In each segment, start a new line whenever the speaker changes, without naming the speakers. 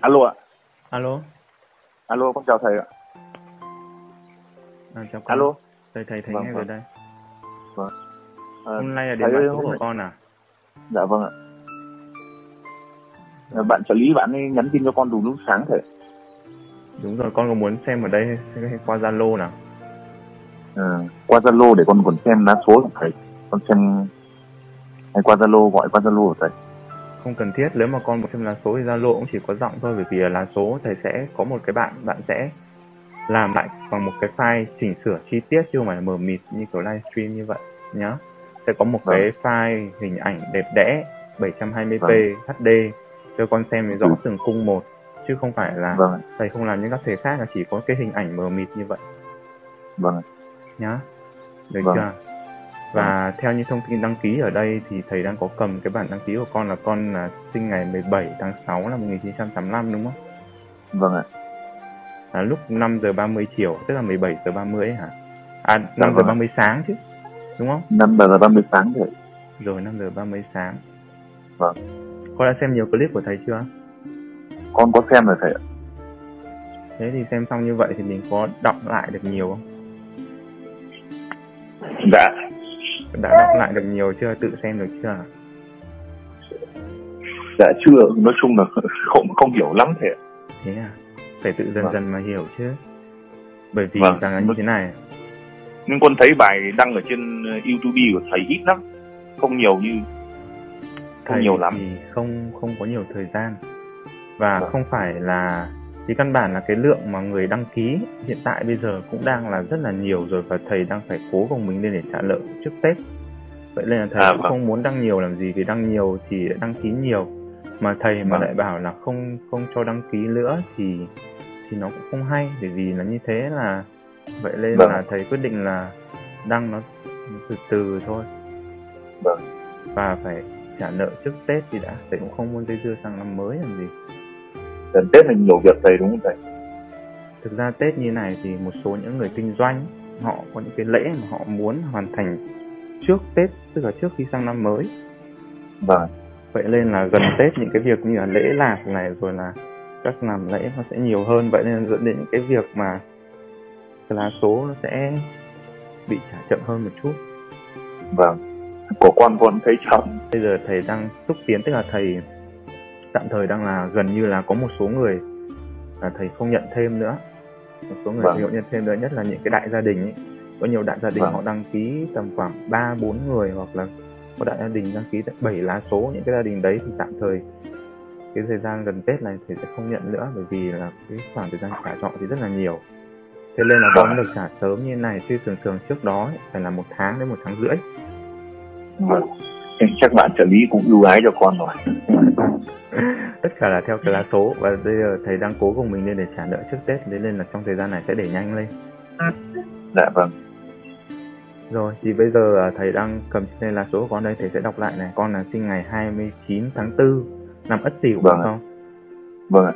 Alo ạ
Alo.
alo con chào thầy ạ
À, chào con.
alo
Thầy thầy thấy
Vâng,
nghe
vâng.
rồi đây.
Ờ,
Hôm nay là
thầy
đến bạn của con à?
dạ vâng ạ Ờ, bạn trợ lý bạn ấy nhắn tin cho con từ lúc sáng thầy
Đúng rồi, con có muốn xem ở đây hay qua Zalo nào?
Ờ, qua zalo để con còn xem lá số của thầy con xem hay qua zalo gọi qua zalo của thầy
Không cần thiết, nếu mà con muốn xem lá số thì Zalo cũng chỉ có giọng thôi bởi vì là lá số thầy sẽ có một cái bạn bạn sẽ làm lại bằng một cái file chỉnh sửa chi tiết chứ không phải là mờ mịt như kiểu livestream như vậy nhá. Sẽ có một
Vâng.
cái file hình ảnh đẹp đẽ 720p HD cho con xem rõ từng cung một chứ không phải là
vâng.
thầy không làm như các thầy khác là chỉ có cái hình ảnh mờ mịt như vậy.
Vâng.
Nhá. Được
Vâng.
chưa và theo như thông tin đăng ký ở đây thì thầy đang có cầm cái bản đăng ký của con là con là sinh ngày 17 tháng 6 năm 1985 đúng không?
vâng ạ
À, lúc 5 giờ 30 chiều tức là 17 giờ 30 ấy hả? À 5
Dạ
giờ
vâng.
30 sáng chứ đúng không?
năm giờ ba mươi sáng thầy
Rồi 5 giờ 30 sáng.
Vâng.
Con đã xem nhiều clip của thầy chưa?
con có xem rồi thầy ạ
Thế thì xem xong như vậy thì mình có đọc lại được nhiều không?
dạ
Đã đọc lại được nhiều chưa? Tự xem được chưa?
dạ chưa nói chung là không không hiểu lắm ạ
Thế à? Phải tự dần
Vâng.
dần mà hiểu chứ. Bởi vì
Vâng.
rằng là như thế này,
nhưng con thấy bài đăng ở trên ờ, youtube của thầy ít lắm không nhiều như không
thầy
nhiều lắm
thì không không có nhiều thời gian và
Vâng.
không phải là thì căn bản là cái lượng mà người đăng ký hiện tại bây giờ cũng đang là rất là nhiều rồi và thầy đang phải cố gồng mình lên để trả nợ trước Tết vậy nên là thầy
À,
cũng
vâng.
không muốn đăng nhiều làm gì vì đăng nhiều thì đăng ký nhiều mà thầy mà
Vâng.
lại bảo là không không cho đăng ký nữa thì thì nó cũng không hay bởi vì là như thế là vậy nên
Vâng.
là thầy quyết định là đăng nó từ từ thôi
Vâng.
và phải trả nợ trước Tết thì đã thầy cũng không muốn dây dưa sang năm mới làm gì
gần tết là nhiều việc thầy đúng không thầy?
Thực ra Tết như này thì một số những người kinh doanh họ có những cái lễ mà họ muốn hoàn thành trước Tết tức là trước khi sang năm mới.
Vâng.
Vậy nên là gần Tết những cái việc như là lễ lạc này rồi là các làm lễ nó sẽ nhiều hơn. Vậy nên dẫn đến những cái việc mà lá số nó sẽ bị trả chậm hơn một chút.
Vâng. Của con con thấy chậm.
Bây giờ thầy đang xúc tiến tức là thầy tạm thời đang là gần như là có một số người là thầy không nhận thêm nữa. Một số người
Vâng.
thầy không nhận thêm nữa nhất là những cái đại gia đình ấy. Có nhiều đại gia đình
Vâng.
họ đăng ký tầm khoảng ba bốn người hoặc là có đại gia đình đăng ký tận bảy lá số những cái gia đình đấy thì tạm thời cái thời gian gần Tết này thầy sẽ không nhận nữa bởi vì là cái khoảng thời gian trả trọ thì rất là nhiều. Thế nên là con được trả sớm như này chứ thường thường trước đó ấy, phải là một tháng đến một tháng rưỡi.
Vâng chắc bạn trợ lý cũng ưu ái cho con rồi.
Tất cả là theo cái lá số. Và bây giờ thầy đang cố gồng mình lên để trả nợ trước Tết. Thế nên là trong thời gian này sẽ để nhanh lên.
Dạ vâng.
Rồi thì bây giờ à, thầy đang cầm trên đây lá số của con đây. Thầy sẽ đọc lại này. Con là sinh ngày 29 tháng 4 năm Ất Sửu
Vâng
không
vâng ạ.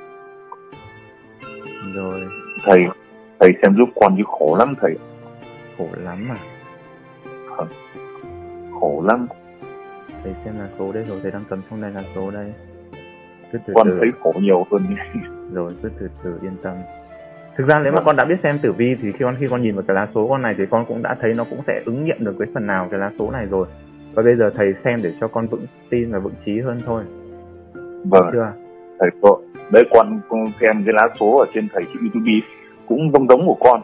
Rồi.
Thầy thầy xem giúp con chứ khổ lắm thầy
khổ lắm mà
khổ lắm
thầy xem lá số đây rồi thầy đang cầm trong đây lá số đây cứ từ
con
từ.
thấy khổ nhiều hơn
rồi cứ từ từ yên tâm. Thực ra nếu mà
Vâng.
con đã biết xem tử vi thì khi con khi con nhìn vào cái lá số con này thì con cũng đã thấy nó cũng sẽ ứng nghiệm được cái phần nào cái lá số này rồi. Và bây giờ thầy xem để cho con vững tin và vững trí hơn thôi.
Vâng.
chưa?
Thầy có đấy con, con xem cái lá số ở trên thầy trên youtube cũng giống giống của con.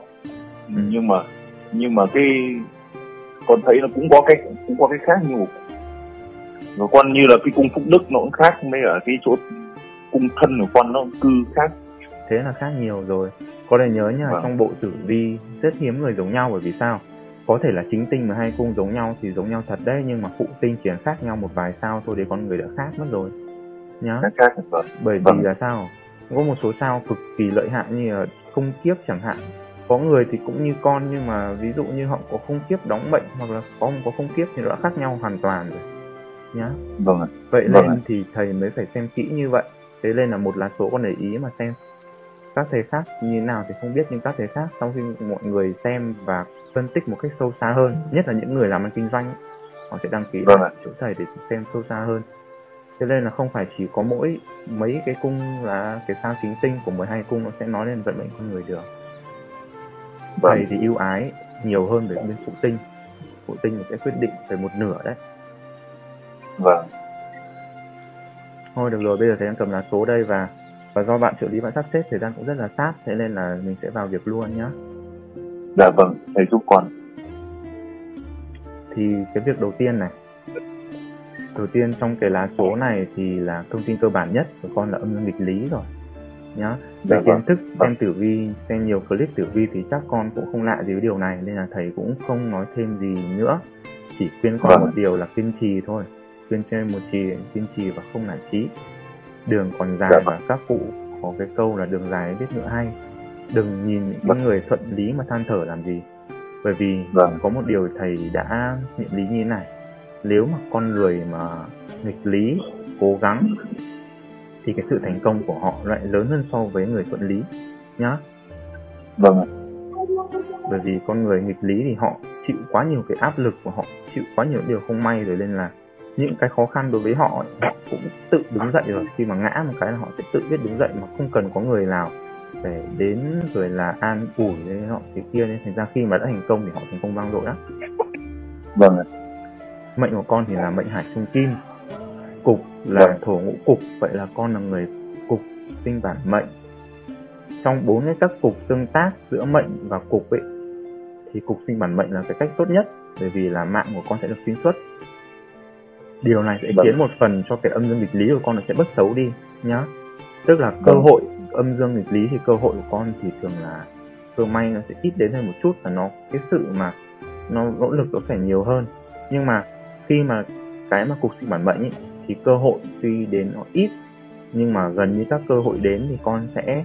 Ừ.
nhưng mà nhưng mà cái con thấy nó cũng có cái cũng có cái khác nhiều rồi con như là cái cung phúc đức nó cũng khác với ở cái chỗ cung thân của con nó cũng cư khác.
Thế là khác nhiều rồi. Có thể nhớ nha
Vâng.
trong bộ tử vi rất hiếm người giống nhau bởi vì sao? Có thể là chính tinh mà hai cung giống nhau thì giống nhau thật đấy nhưng mà phụ tinh chỉ khác nhau một vài sao thôi để con người đã khác mất rồi. Nhá.
Khác khác vâng
bởi vì
Vâng.
là sao? Có một số sao cực kỳ lợi hại như là không kiếp chẳng hạn. Có người thì cũng như con nhưng mà ví dụ như họ có không kiếp đóng bệnh hoặc là có không có không kiếp thì nó đã khác nhau hoàn toàn rồi nhá.
Vâng ạ.
Vậy
Vâng
nên
ạ.
thì thầy mới phải xem kỹ như vậy. Thế nên là một lá số con để ý mà xem. Các thầy khác như thế nào thì không biết nhưng các thầy khác sau khi mọi người xem và phân tích một cách sâu xa hơn nhất là những người làm ăn kinh doanh họ sẽ đăng ký
Vâng ạ.
chỗ thầy để xem sâu xa hơn. Cho nên là không phải chỉ có mỗi mấy cái cung là cái sao chính tinh của 12 cung nó sẽ nói lên vận mệnh con người được.
Vâng.
Thầy thì ưu ái nhiều hơn về bên phụ tinh. Phụ tinh sẽ quyết định về một nửa đấy
vâng.
Thôi được rồi bây giờ thầy đang cầm lá số đây và và do bạn trợ lý bạn sắp xếp thời gian cũng rất là sát thế nên là mình sẽ vào việc luôn nhá.
Dạ vâng thầy giúp con.
Thì cái việc đầu tiên này. Đầu tiên trong cái lá số này thì là thông tin cơ bản nhất của con là âm dương nghịch lý rồi nhá. Về
Dạ
kiến
vâng.
thức
Vâng.
xem tử vi xem nhiều clip tử vi thì chắc con cũng không lạ gì với điều này nên là thầy cũng không nói thêm gì nữa. Chỉ khuyên con
Vâng.
một điều là kiên trì thôi cho em một trì kiên trì và không nản chí đường còn dài
Dạ
và các cụ có cái câu là đường dài biết ngựa hay đừng nhìn những
Vâng.
người thuận lý mà than thở làm gì bởi vì
Vâng.
có một điều thầy đã nghiệm lý như thế này nếu mà con người mà nghịch lý cố gắng thì cái sự thành công của họ lại lớn hơn so với người thuận lý nhá
vâng ạ.
bởi vì con người nghịch lý thì họ chịu quá nhiều cái áp lực của họ chịu quá nhiều điều không may rồi nên là những cái khó khăn đối với họ ấy, họ cũng tự đứng dậy rồi. Khi mà ngã một cái là họ sẽ tự biết đứng dậy mà không cần có người nào để đến rồi là an ủi với họ cái kia nên thành ra khi mà đã thành công thì họ thành công vang dội lắm.
Vâng
mệnh của con thì là mệnh hải trung kim cục là
Vâng.
thổ ngũ cục vậy là con là người cục sinh bản mệnh. Trong bốn cái các cục tương tác giữa mệnh và cục ấy thì cục sinh bản mệnh là cái cách tốt nhất bởi vì là mạng của con sẽ được sinh xuất điều này sẽ
Vâng.
khiến một phần cho cái âm dương nghịch lý của con nó sẽ bớt xấu đi nhá tức là cơ
Vâng.
hội âm dương nghịch lý thì cơ hội của con thì thường là cơ may nó sẽ ít đến hơn một chút và nó cái sự mà nó nỗ lực nó phải nhiều hơn nhưng mà khi mà cái mà cục sinh bản mệnh ý, thì cơ hội tuy đến nó ít nhưng mà gần như các cơ hội đến thì con sẽ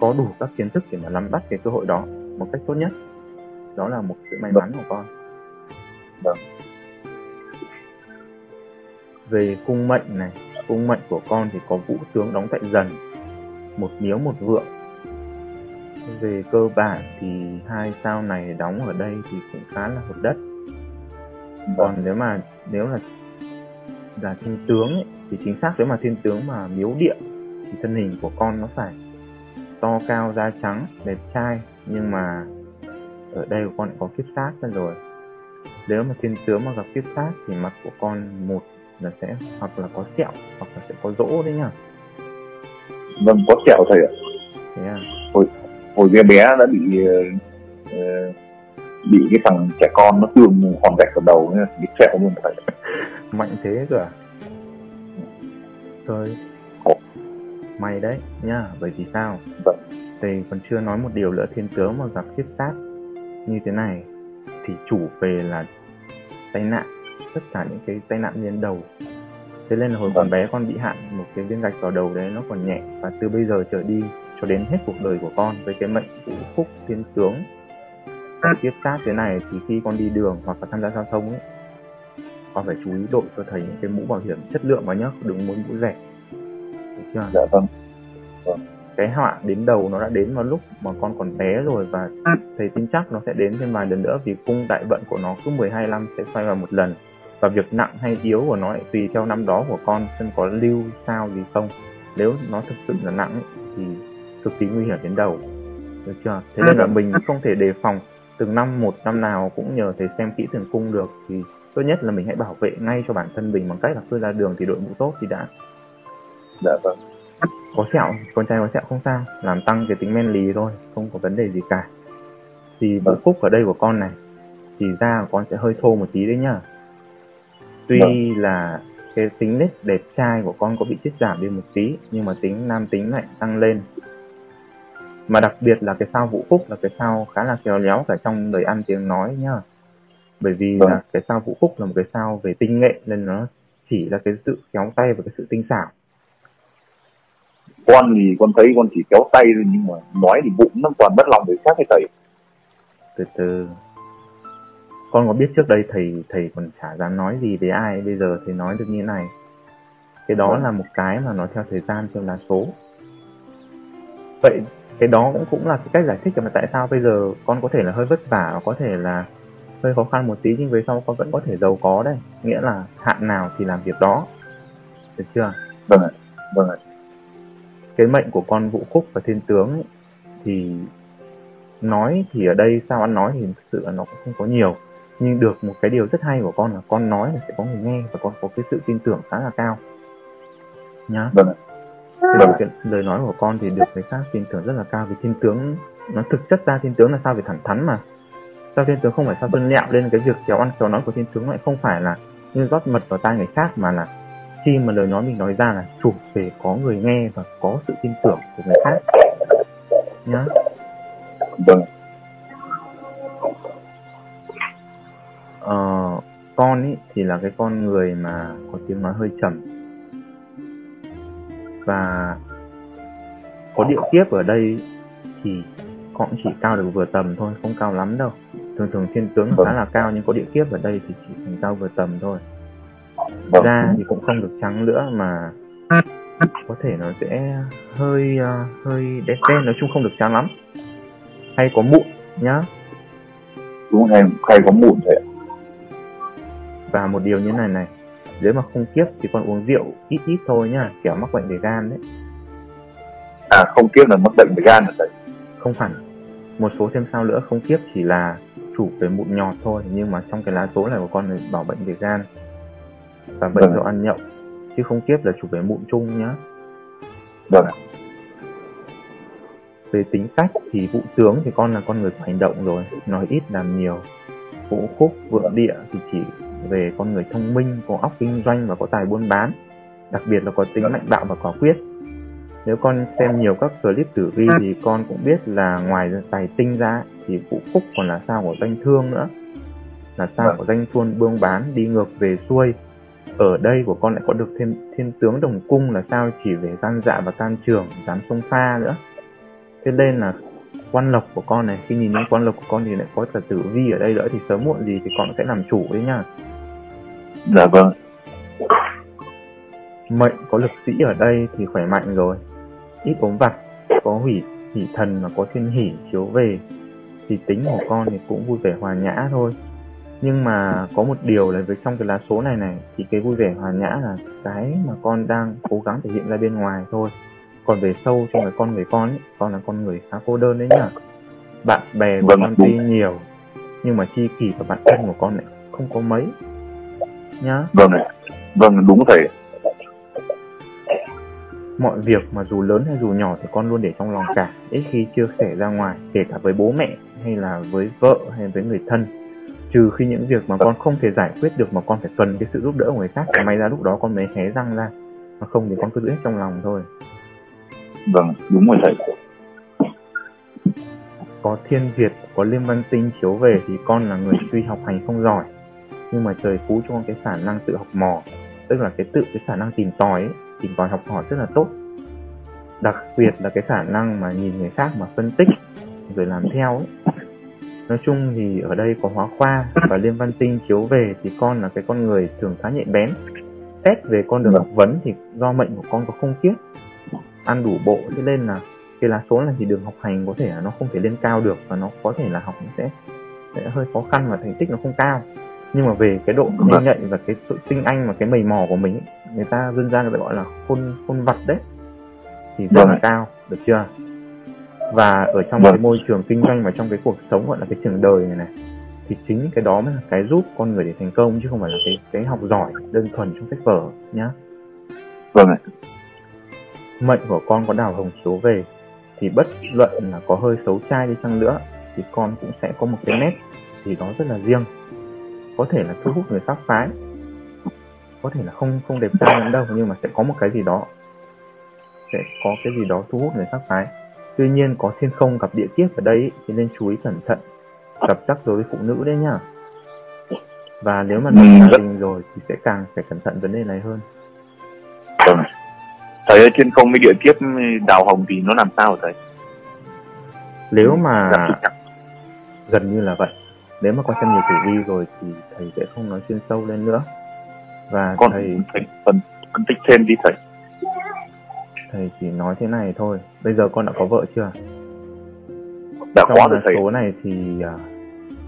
có đủ các kiến thức để mà nắm bắt cái cơ hội đó một cách tốt nhất đó là một sự may mắn của con
Vâng.
Về cung mệnh này. Cung mệnh của con thì có vũ tướng đóng tại dần một miếu một vượng về cơ bản thì hai sao này đóng ở đây thì cũng khá là hợp đất. Còn
Vâng.
nếu mà nếu là là thiên tướng ấy, thì chính xác nếu mà thiên tướng mà miếu địa thì thân hình của con nó phải to cao da trắng đẹp trai. Nhưng mà ở đây của con lại có kiếp sát ra rồi. Nếu mà thiên tướng mà gặp kiếp sát thì mặt của con một là sẽ hoặc là có sẹo hoặc là sẽ có rỗ đấy nhá
Vâng, có sẹo thầy ạ.
thế à
Hồi bé bé đã bị ờ, bị cái thằng trẻ con nó tường hòn gạch vào đầu nên bị sẹo luôn thầy.
mạnh thế cơ à
Ồ.
may đấy nhá bởi vì sao
Vâng.
thầy còn chưa nói một điều nữa thiên tướng mà gặp kiếp sát như thế này thì chủ về là tai nạn tất cả những cái tai nạn lên đầu. Thế nên là hồi còn
Vâng.
bé con bị hạn một cái viên gạch vào đầu đấy nó còn nhẹ. Và từ bây giờ trở đi cho đến hết cuộc đời của con với cái mệnh vũ phúc thiên tướng tiếp sát thế này thì khi con đi đường hoặc là tham gia giao thông ấy con phải chú ý đội cho thầy những cái mũ bảo hiểm chất lượng vào nhá đừng muốn mũ rẻ. Được chưa?
Dạ vâng.
cái họa đến đầu nó đã đến vào lúc mà con còn bé rồi và thầy tin chắc nó sẽ đến thêm vài lần nữa vì cung đại vận của nó cứ 12 năm sẽ xoay vào một lần và việc nặng hay yếu của nó lại tùy theo năm đó của con xem có lưu sao gì không. Nếu nó thực sự là nặng ấy, thì cực kỳ nguy hiểm đến đầu. Được chưa? Thế nên là mình không thể đề phòng từng năm một năm nào cũng nhờ thầy xem kỹ từng cung được. Thì tốt nhất là mình hãy bảo vệ ngay cho bản thân mình bằng cách là cứ ra đường thì đội mũ tốt thì đã.
Dạ vâng.
có sẹo con trai có sẹo không sao? Làm tăng cái tính men lì thôi không có vấn đề gì cả. Thì vũ
Vâng.
phúc ở đây của con này thì da của con sẽ hơi thô một tí đấy nhá tuy
Vâng.
là cái tính nết đẹp trai của con có bị chết giảm đi một tí nhưng mà tính nam tính lại tăng lên mà đặc biệt là cái sao vũ phúc là cái sao khá là khéo léo cả trong lời ăn tiếng nói nhá bởi vì
Vâng.
là cái sao vũ phúc là một cái sao về tinh nghệ nên nó chỉ là cái sự khéo tay và cái sự tinh xảo
Con thì con thấy con chỉ kéo tay thôi nhưng mà nói thì bụng nó toàn bất lòng người khác hay thầy.
từ từ con có biết trước đây thầy thầy còn chả dám nói gì với ai bây giờ thầy nói được như này. Cái đó
Vâng.
là một cái mà nó theo thời gian theo lá số. Vậy cái đó cũng cũng là cái cách giải thích mà tại sao bây giờ con có thể là hơi vất vả và có thể là hơi khó khăn một tí nhưng về sau con vẫn có thể giàu có đây. Nghĩa là hạn nào thì làm việc đó. Được chưa?
Vâng ạ vâng ạ.
Cái mệnh của con vũ khúc và thiên tướng ấy, thì nói thì ở đây sao ăn nói thì thực sự là nó cũng không có nhiều nhưng được một cái điều rất hay của con là con nói là sẽ có người nghe và con có cái sự tin tưởng khá là cao. Nhá.
Vâng Vâng.
cái lời nói của con thì được người khác tin tưởng rất là cao vì thiên tướng nó thực chất ra thiên tướng là sao về thẳng thắn mà. Sao thiên tướng không phải sao phân lẹo lên cái việc khéo ăn khéo nói của thiên tướng lại không phải là như rót mật vào tai người khác mà là khi mà lời nói mình nói ra là chủ về có người nghe và có sự tin tưởng của người khác. Nhá.
Vâng
con ý thì là cái con người mà có tiếng nói hơi trầm. Và có địa kiếp ở đây thì con cũng chỉ cao được vừa tầm thôi không cao lắm đâu. Thường thường thiên tướng khá là cao nhưng có địa kiếp ở đây thì chỉ thành cao vừa tầm thôi.
Vâng.
Da thì cũng không được trắng nữa mà có thể nó sẽ hơi ờ, hơi đen đen nói chung không được trắng lắm. Hay có mụn nhá.
Đúng hay hay có mụn ạ
và một điều như này này nếu mà không kiếp thì con uống rượu ít ít thôi nhá kiểu mắc bệnh về gan đấy.
À không kiếp là mắc bệnh về gan thầy?
Không hẳn một số thêm sao nữa không kiếp chỉ là chủ về mụn nhọt thôi nhưng mà trong cái lá số này của con này bảo bệnh về gan và bệnh
Vâng.
do ăn nhậu chứ không kiếp là chủ về mụn chung nhá.
Vâng ạ.
Về tính cách thì vũ tướng thì con là con người hành động rồi nói ít làm nhiều vũ khúc vượng địa thì chỉ về con người thông minh có óc kinh doanh và có tài buôn bán. Đặc biệt là có tính mạnh bạo và quả quyết. Nếu con xem nhiều các clip tử vi thì con cũng biết là ngoài tài tinh ra thì vũ khúc còn là sao của danh thương nữa. Là sao
Vâng.
của danh chuôn buôn bán đi ngược về xuôi. Ở đây của con lại có được thêm thiên tướng đồng cung là sao chỉ về gian dạ và can trường dám sông pha nữa. Thế nên là quan lộc của con này. Khi nhìn đến quan lộc của con thì lại có cả tử vi ở đây. Nữa thì sớm muộn gì thì con sẽ làm chủ đấy nhá
dạ vâng.
Mệnh có lực sĩ ở đây thì khỏe mạnh rồi. Ít ốm vặt có hủy hỷ thần mà có thiên hỷ chiếu về. Thì tính của con thì cũng vui vẻ hòa nhã thôi. Nhưng mà có một điều là với trong cái lá số này này thì cái vui vẻ hòa nhã là cái mà con đang cố gắng thể hiện ra bên ngoài thôi còn về sâu trong cái con người con ấy, con là con người khá cô đơn đấy nhá. Bạn bè của
Vâng,
con tuy nhiều nhưng mà chi kỷ và bạn thân của con lại không có mấy nhá.
Vâng ạ vâng đúng thầy
mọi việc mà dù lớn hay dù nhỏ thì con luôn để trong lòng cả. Ít khi chia sẻ ra ngoài kể cả với bố mẹ hay là với vợ hay với người thân. Trừ khi những việc mà con không thể giải quyết được mà con phải cần cái sự giúp đỡ của người khác thì may ra lúc đó con mới hé răng ra. Mà không thì con cứ giữ hết trong lòng thôi
vâng đúng rồi thầy.
Có thiên việt có liêm văn tinh chiếu về thì con là người tuy học hành không giỏi. Nhưng mà trời phú cho con cái khả năng tự học mò tức là cái tự cái khả năng tìm tòi ấy, tìm tòi học hỏi rất là tốt. Đặc biệt là cái khả năng mà nhìn người khác mà phân tích rồi làm theo ấy. nói chung thì ở đây có hóa khoa và liêm văn tinh chiếu về thì con là cái con người thường khá nhạy bén. Xét về con đường
Vâng.
học vấn thì do mệnh của con có không kiếp ăn đủ bộ cho nên là cái lá số này thì đường học hành có thể là nó không thể lên cao được và nó có thể là học nó sẽ sẽ hơi khó khăn và thành tích nó không cao nhưng mà về cái độ nhanh
Vâng.
nhạy và cái sự tinh anh và cái mầy mò của mình ấy, người ta dân gian người ta gọi là khôn khôn vật đấy thì rất
Vâng.
là cao được chưa và ở trong
Vâng.
cái môi trường kinh doanh và trong cái cuộc sống gọi là cái trường đời này này thì chính cái đó mới là cái giúp con người để thành công chứ không phải là cái cái học giỏi đơn thuần trong sách vở nhá
vâng ạ
mệnh của con có đào hồng chiếu về thì bất luận là có hơi xấu trai đi chăng nữa thì con cũng sẽ có một cái nét gì đó rất là riêng. Có thể là thu hút người khác phái có thể là không không đẹp trai lắm đâu nhưng mà sẽ có một cái gì đó sẽ có cái gì đó thu hút người khác phái. Tuy nhiên có thiên không gặp địa kiếp ở đây ý, thì nên chú ý cẩn thận gặp rắc rối với phụ nữ đấy nhá. Và nếu mà
Ừ,
lập gia
rất-
đình rồi thì sẽ càng phải cẩn thận vấn đề này hơn.
Vâng. Thầy ơi trên không với địa kiếp đào hồng thì nó làm sao hả thầy?
Nếu mà
trục trặc.
gần như là vậy. Nếu mà con xem nhiều tử vi rồi thì thầy sẽ không nói chuyên sâu lên nữa. Và
con
thầy
thầy phân, phân tích thêm đi thầy.
Thầy chỉ nói thế này thôi. Bây giờ con đã có vợ chưa?
Đã
trong
có rồi thầy.
số này thì à,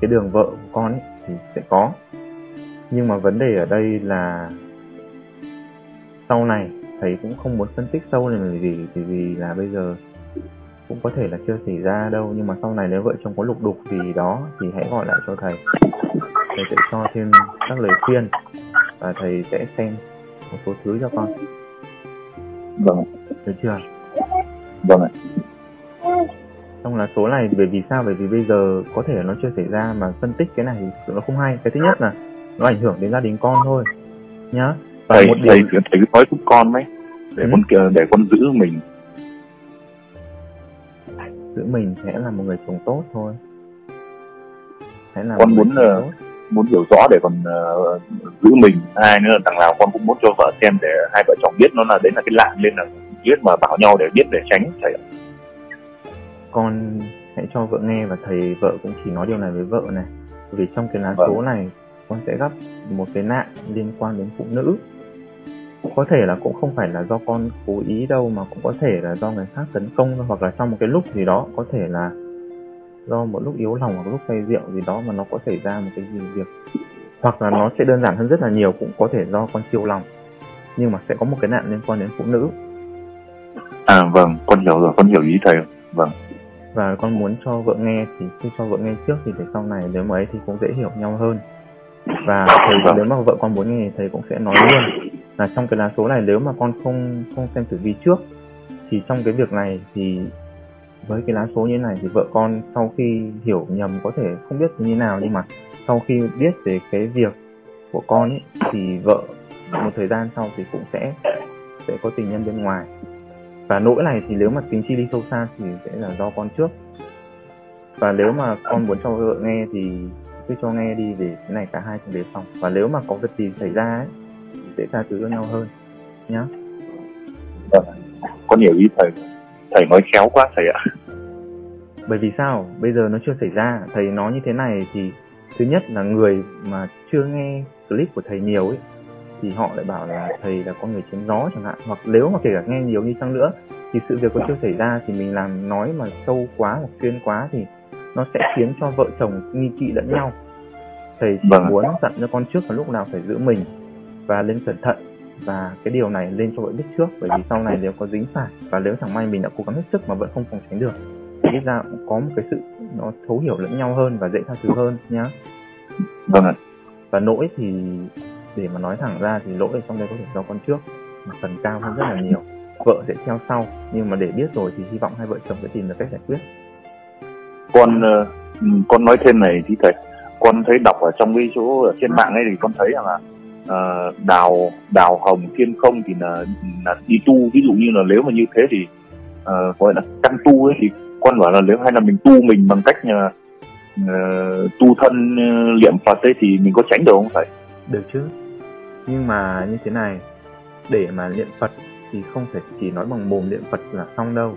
cái đường vợ của con ấy thì sẽ có. Nhưng mà vấn đề ở đây là sau này thầy cũng không muốn phân tích sâu này vì vì vì là bây giờ cũng có thể là chưa xảy ra đâu. Nhưng mà sau này nếu vợ chồng có lục đục gì đó thì hãy gọi lại cho thầy. Thầy sẽ cho thêm các lời khuyên và thầy sẽ xem một số thứ cho con.
Vâng
được chưa?
Vâng ạ.
Xong là số này bởi vì sao? Bởi vì bây giờ có thể nó chưa xảy ra mà phân tích cái này thì nó không hay. Cái thứ nhất là nó ảnh hưởng đến gia đình con thôi nhá
thầy một thầy điểm... thầy cứ nói giúp con mấy để ừ. con để con giữ mình.
Giữ mình sẽ là một người chồng tốt thôi.
Sẽ là con muốn uh, muốn hiểu rõ để còn uh, giữ mình. Hai nữa là thằng nào con cũng muốn cho vợ xem để hai vợ chồng biết nó là đấy là cái lạ lên là biết mà bảo nhau để biết để tránh thầy
con hãy cho vợ nghe và thầy vợ cũng chỉ nói điều này với vợ này. Vì trong cái lá vâng. số này con sẽ gặp một cái nạn liên quan đến phụ nữ có thể là cũng không phải là do con cố ý đâu mà cũng có thể là do người khác tấn công hoặc là trong một cái lúc gì đó có thể là do một lúc yếu lòng hoặc lúc say rượu gì đó mà nó có xảy ra một cái gì việc. Hoặc là nó sẽ đơn giản hơn rất là nhiều cũng có thể do con chiều lòng. Nhưng mà sẽ có một cái nạn liên quan đến phụ nữ.
À vâng con hiểu rồi con hiểu ý thầy. Vâng.
Và con muốn cho vợ nghe thì khi cho vợ nghe trước thì để sau này nếu mà ấy thì cũng dễ hiểu nhau hơn. Và thầy vâng. nếu mà vợ con muốn nghe thầy cũng sẽ nói luôn là trong cái lá số này nếu mà con không không xem tử vi trước, thì trong cái việc này thì với cái lá số như thế này thì vợ con sau khi hiểu nhầm có thể không biết như thế nào, nhưng mà sau khi biết về cái việc của con ấy, thì vợ một thời gian sau thì cũng sẽ sẽ có tình nhân bên ngoài. Và lỗi này thì nếu mà tính chi đi sâu xa thì sẽ là do con trước. Và nếu mà con muốn cho vợ nghe thì cứ cho nghe đi để cái này cả hai cùng đề phòng. Và nếu mà có việc gì xảy ra ấy sẽ tha thứ cho nhau hơn nhá.
Vâng. Con hiểu ý thầy thầy nói khéo quá thầy ạ.
Bởi vì sao? Bây giờ nó chưa xảy ra. Thầy nói như thế này thì thứ nhất là người mà chưa nghe clip của thầy nhiều ấy thì họ lại bảo là thầy là con người chém gió chẳng hạn. Hoặc nếu mà kể cả nghe nhiều như chăng nữa thì sự việc còn chưa xảy ra thì mình làm nói mà sâu quá hoặc chuyên quá thì nó sẽ khiến cho vợ chồng nghi kỵ lẫn nhau. Thầy chỉ vâng. muốn dặn cho con trước là lúc nào phải giữ mình và lên cẩn thận. Và cái điều này lên cho vợ biết trước bởi vì sau này nếu có dính phải và nếu chẳng may mình đã cố gắng hết sức mà vẫn không phòng tránh được thì ra có một cái sự nó thấu hiểu lẫn nhau hơn và dễ tha thứ hơn nhá.
Vâng ạ.
Và lỗi thì để mà nói thẳng ra thì lỗi ở trong đây có thể do con trước mà phần cao hơn rất là nhiều. Vợ sẽ theo sau nhưng mà để biết rồi thì hy vọng hai vợ chồng sẽ tìm được cách giải quyết.
Con ờ, con nói thêm này thì thầy. Con thấy đọc ở trong cái chỗ ở trên mạng ấy thì con thấy rằng là uh, đào đào hồng thiên không thì là là đi tu. Ví dụ như là nếu mà như thế thì uh, gọi là căn tu ấy thì con bảo là nếu hay là mình tu mình bằng cách là uh, tu thân uh, liệm phật ấy thì mình có tránh được không thầy
được chứ. Nhưng mà như thế này để mà niệm phật thì không phải chỉ nói bằng mồm niệm phật là xong đâu.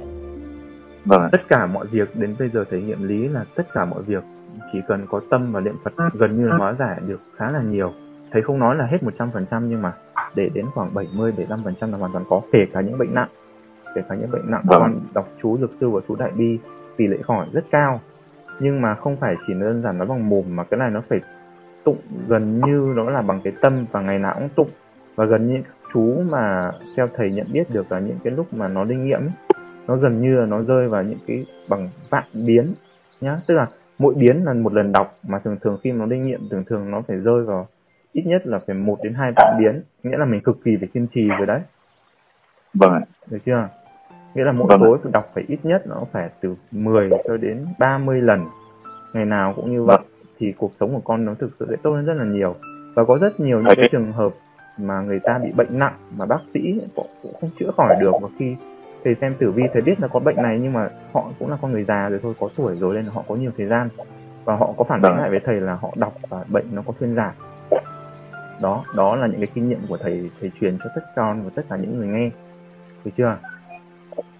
Vâng.
tất cả mọi việc đến bây giờ thể nghiệm lý là tất cả mọi việc chỉ cần có tâm và niệm phật gần như là hóa giải được khá là nhiều thầy không nói là hết 100% nhưng mà để đến khoảng 70 75% là hoàn toàn có kể cả những bệnh nặng kể cả những bệnh nặng vâng. con đọc chú dược sư và chú đại bi tỷ lệ khỏi rất cao. Nhưng mà không phải chỉ đơn giản nói bằng mồm mà cái này nó phải tụng gần như nó là bằng cái tâm và ngày nào cũng tụng. Và gần như chú mà theo thầy nhận biết được là những cái lúc mà nó linh nghiệm nó gần như là nó rơi vào những cái bằng vạn biến nhá. Tức là mỗi biến là một lần đọc mà thường thường khi nó linh nghiệm thường thường nó phải rơi vào ít nhất là phải một đến hai vạn biến nghĩa là mình cực kỳ phải kiên trì rồi đấy.
Vâng
được chưa? Nghĩa là mỗi vâng tối đọc phải ít nhất nó phải từ 10 cho đến 30 lần. Ngày nào cũng như vậy vâng. thì cuộc sống của con nó thực sự sẽ tốt hơn rất là nhiều. Và có rất nhiều những cái trường hợp mà người ta bị bệnh nặng mà bác sĩ cũng không chữa khỏi được. Và khi thầy xem tử vi thầy biết là có bệnh này nhưng mà họ cũng là con người già rồi thôi có tuổi rồi nên họ có nhiều thời gian. Và họ có phản ánh vâng. lại với thầy là họ đọc và bệnh nó có thuyên giảm đó đó là những cái kinh nghiệm của thầy thầy truyền cho tất con và tất cả những người nghe. Được chưa?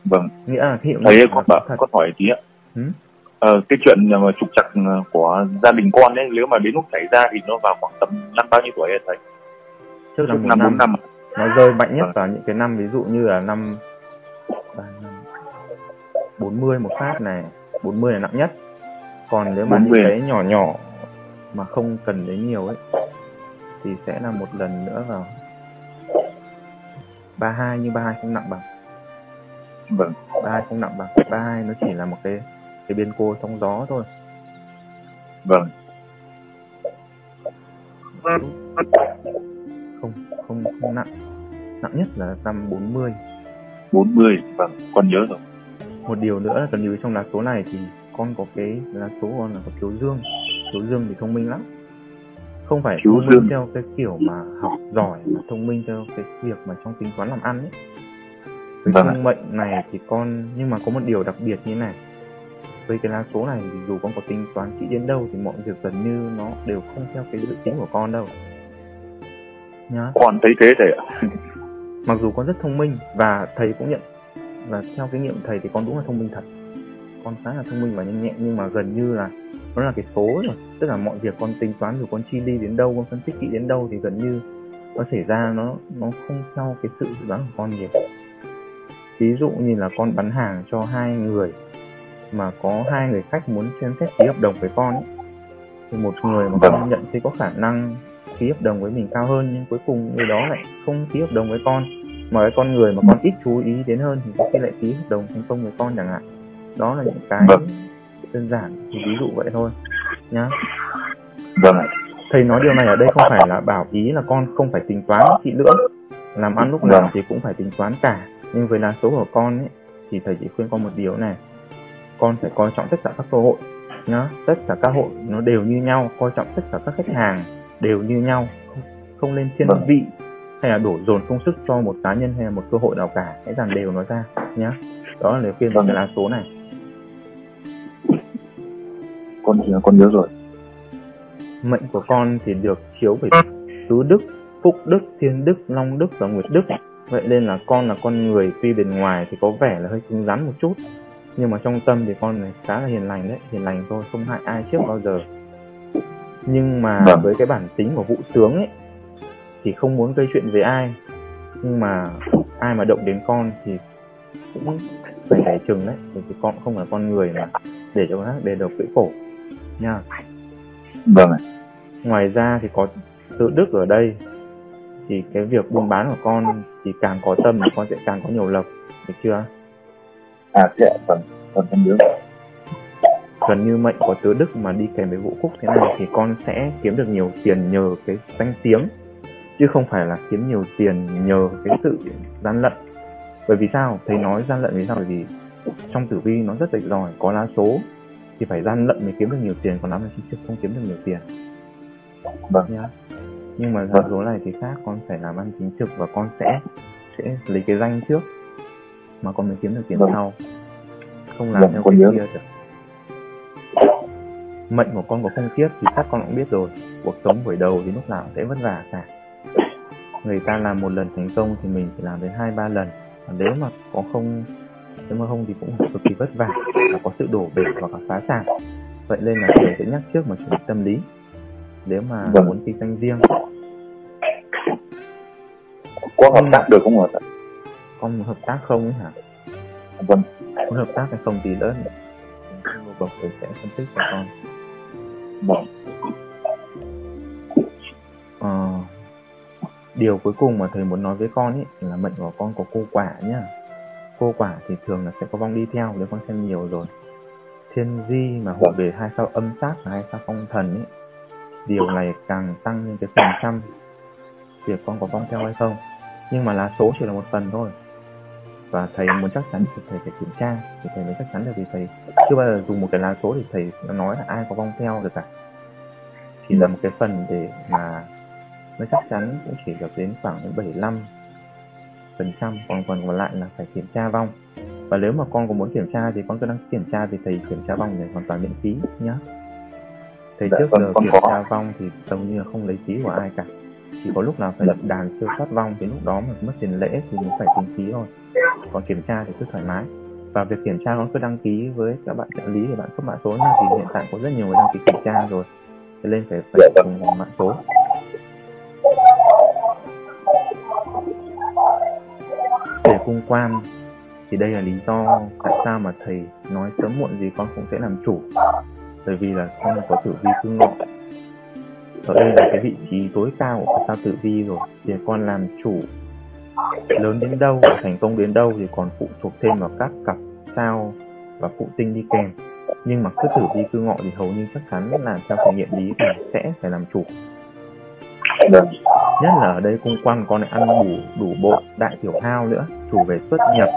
Vâng.
Nghĩa là
hiệu thầy có bảo có hỏi tí ạ. Ừ? ờ, cái chuyện mà trục trặc của gia đình con ấy nếu mà đến lúc xảy ra thì nó vào khoảng tầm năm bao nhiêu tuổi hả thầy?
Trước là một năm, năm, năm nó rơi mạnh nhất vâng. vào những cái năm ví dụ như là năm bốn mươi một phát này 40 là nặng nhất. Còn nếu mà 40. những cái nhỏ nhỏ mà không cần đến nhiều ấy thì sẽ là một lần nữa vào. 32 nhưng 32 không nặng bằng.
Vâng.
32 không nặng bằng. 32 nó chỉ là một cái cái biên cô trong gió thôi.
Vâng.
Không không không nặng. Nặng nhất là 140
40 vâng. Con nhớ rồi.
Một điều nữa là gần như trong lá số này thì con có cái lá số con là có thiếu dương. Thiếu dương thì thông minh lắm không phải
Thiếu
thông minh theo cái kiểu mà học giỏi mà thông minh theo cái việc mà trong tính toán làm ăn ấy. Với
Vâng
sinh mệnh này thì con nhưng mà có một điều đặc biệt như này. Với cái lá số này thì dù con có tính toán kỹ đến đâu thì mọi việc gần như nó đều không theo cái dự tính của con đâu. Nhá.
Con thấy thế thầy ạ.
Mặc dù con rất thông minh và thầy cũng nhận và theo kinh nghiệm thầy thì con đúng là thông minh thật con khá là thông minh và nhanh nhẹn nhưng mà gần như là nó là cái số rồi. Tức là mọi việc con tính toán rồi con chi ly đến đâu con phân tích kỹ đến đâu thì gần như nó xảy ra nó nó không theo cái sự dự đoán của con nhiều. Ví dụ như là con bán hàng cho hai người mà có hai người khách muốn xem xét ký hợp đồng với con ấy. thì một người mà con nhận thấy có khả năng ký hợp đồng với mình cao hơn nhưng cuối cùng người đó lại không ký hợp đồng với con mà cái con người mà con ít chú ý đến hơn thì có khi lại ký hợp đồng thành công với con chẳng hạn đó là những cái
Vâng.
đơn giản ví dụ vậy thôi nhá.
Vâng
thầy nói điều này ở đây không phải là bảo ý là con không phải tính toán kỹ lưỡng. Làm ăn lúc nào
Vâng.
thì cũng phải tính toán cả. Nhưng với lá số của con ấy thì thầy chỉ khuyên con một điều này. Con phải coi trọng tất cả các cơ hội nhá. Tất cả các hội nó đều như nhau coi trọng tất cả các khách hàng đều như nhau. Không, không lên thiên
Vâng.
vị hay là đổ dồn công sức cho một cá nhân hay là một cơ hội nào cả. Hãy dàn đều nó ra nhá. Đó là lời khuyên của
Vâng.
cái lá số này
con con nhớ rồi.
Mệnh của con thì được chiếu bởi tứ đức phúc đức thiên đức long đức và nguyệt đức. Vậy nên là con là con người tuy bên ngoài thì có vẻ là hơi cứng rắn một chút. Nhưng mà trong tâm thì con này khá là hiền lành đấy hiền lành thôi không hại ai trước bao giờ. Nhưng mà
Vâng.
với cái bản tính của vụ sướng ấy thì không muốn gây chuyện với ai. Nhưng mà ai mà động đến con thì cũng phải để chừng đấy bởi vì con không là con người mà để cho người khác để đầu cưỡi cổ nha
vâng ạ.
Ngoài ra thì có tự đức ở đây. Thì cái việc buôn bán của con thì càng có tâm thì con sẽ càng có nhiều lộc được chưa?
À thế ạ vâng vâng con nhớ
gần như mệnh có tứ đức mà đi kèm với vũ phúc thế này thì con sẽ kiếm được nhiều tiền nhờ cái danh tiếng chứ không phải là kiếm nhiều tiền nhờ cái sự gian lận. Bởi vì sao? Thầy nói gian lận vì sao? Bởi vì trong tử vi nó rất rạch ròi có lá số thì phải gian lận mới kiếm được nhiều tiền còn làm là trực không kiếm được nhiều tiền
Vâng.
nhá nhưng mà
Vâng.
số này thì khác con phải làm ăn chính trực và con sẽ sẽ lấy cái danh trước mà con mới kiếm được tiền
Vâng.
sau không làm
Vâng,
theo
con
cái
nhớ.
kia được mệnh của con có không kiếp thì chắc con cũng biết rồi cuộc sống buổi đầu thì lúc nào cũng sẽ vất vả cả người ta làm một lần thành công thì mình phải làm đến hai ba lần và nếu mà có không nếu mà không thì cũng cực kỳ vất vả và có sự đổ bể hoặc là phá sản. Vậy nên là thầy sẽ nhắc trước mà chuẩn bị tâm lý. Nếu mà
Vâng.
muốn kinh doanh riêng.
Có hợp
Ừ.
tác được không ạ?
Con hợp tác không ấy hả?
Vâng.
Muốn hợp tác hay không thì lớn bậc thầy sẽ phân tích cho con.
Vâng.
Ờ, điều cuối cùng mà thầy muốn nói với con ấy là mệnh của con có cô quả nhá cô quả thì thường là sẽ có vong đi theo, nếu con xem nhiều rồi. Thiên di mà hộ về hai sao âm sát và hai sao phong thần ấy, điều này càng tăng lên cái phần trăm việc con có vong theo hay không. Nhưng mà lá số chỉ là một phần thôi. Và thầy muốn chắc chắn thì thầy phải kiểm tra, thì thầy mới chắc chắn được vì thầy chưa bao giờ dùng một cái lá số thì thầy nói là ai có vong theo được cả. Chỉ là một cái phần để mà nó chắc chắn cũng chỉ được đến khoảng 75 còn phần còn lại là phải kiểm tra vong. Và nếu mà con có muốn kiểm tra thì con cứ đăng ký kiểm tra thì thầy kiểm tra vong này hoàn toàn miễn phí nhá thầy
Dạ,
trước
con-
giờ
con
kiểm
có.
tra vong thì hầu như là không lấy phí của ai cả. Chỉ có lúc nào phải lập đàn siêu soát vong thì lúc đó mà mất tiền lễ thì mới phải tính phí thôi. Còn kiểm tra thì cứ thoải mái. Và việc kiểm tra con cứ đăng ký với các bạn trợ lý để bạn cấp mã số nha vì hiện tại có rất nhiều người đăng ký kiểm tra rồi. Cho nên phải phải
Dạ vâng.
dùng bằng mã số cung quan. Thì đây là lý do tại sao mà thầy nói sớm muộn gì con cũng sẽ làm chủ. Bởi vì là con có tử vi cương ngọ ở đây là cái vị trí tối cao của sao tử vi rồi thì con làm chủ. Lớn đến đâu, thành công đến đâu thì còn phụ thuộc thêm vào các cặp sao và phụ tinh đi kèm. Nhưng mà cứ tử vi cư ngọ thì hầu như chắc chắn là theo kinh nghiệm lý thì sẽ phải làm chủ. Nhất là ở đây cung quan con lại ăn đủ đủ bộ đại tiểu hao nữa chủ về xuất nhập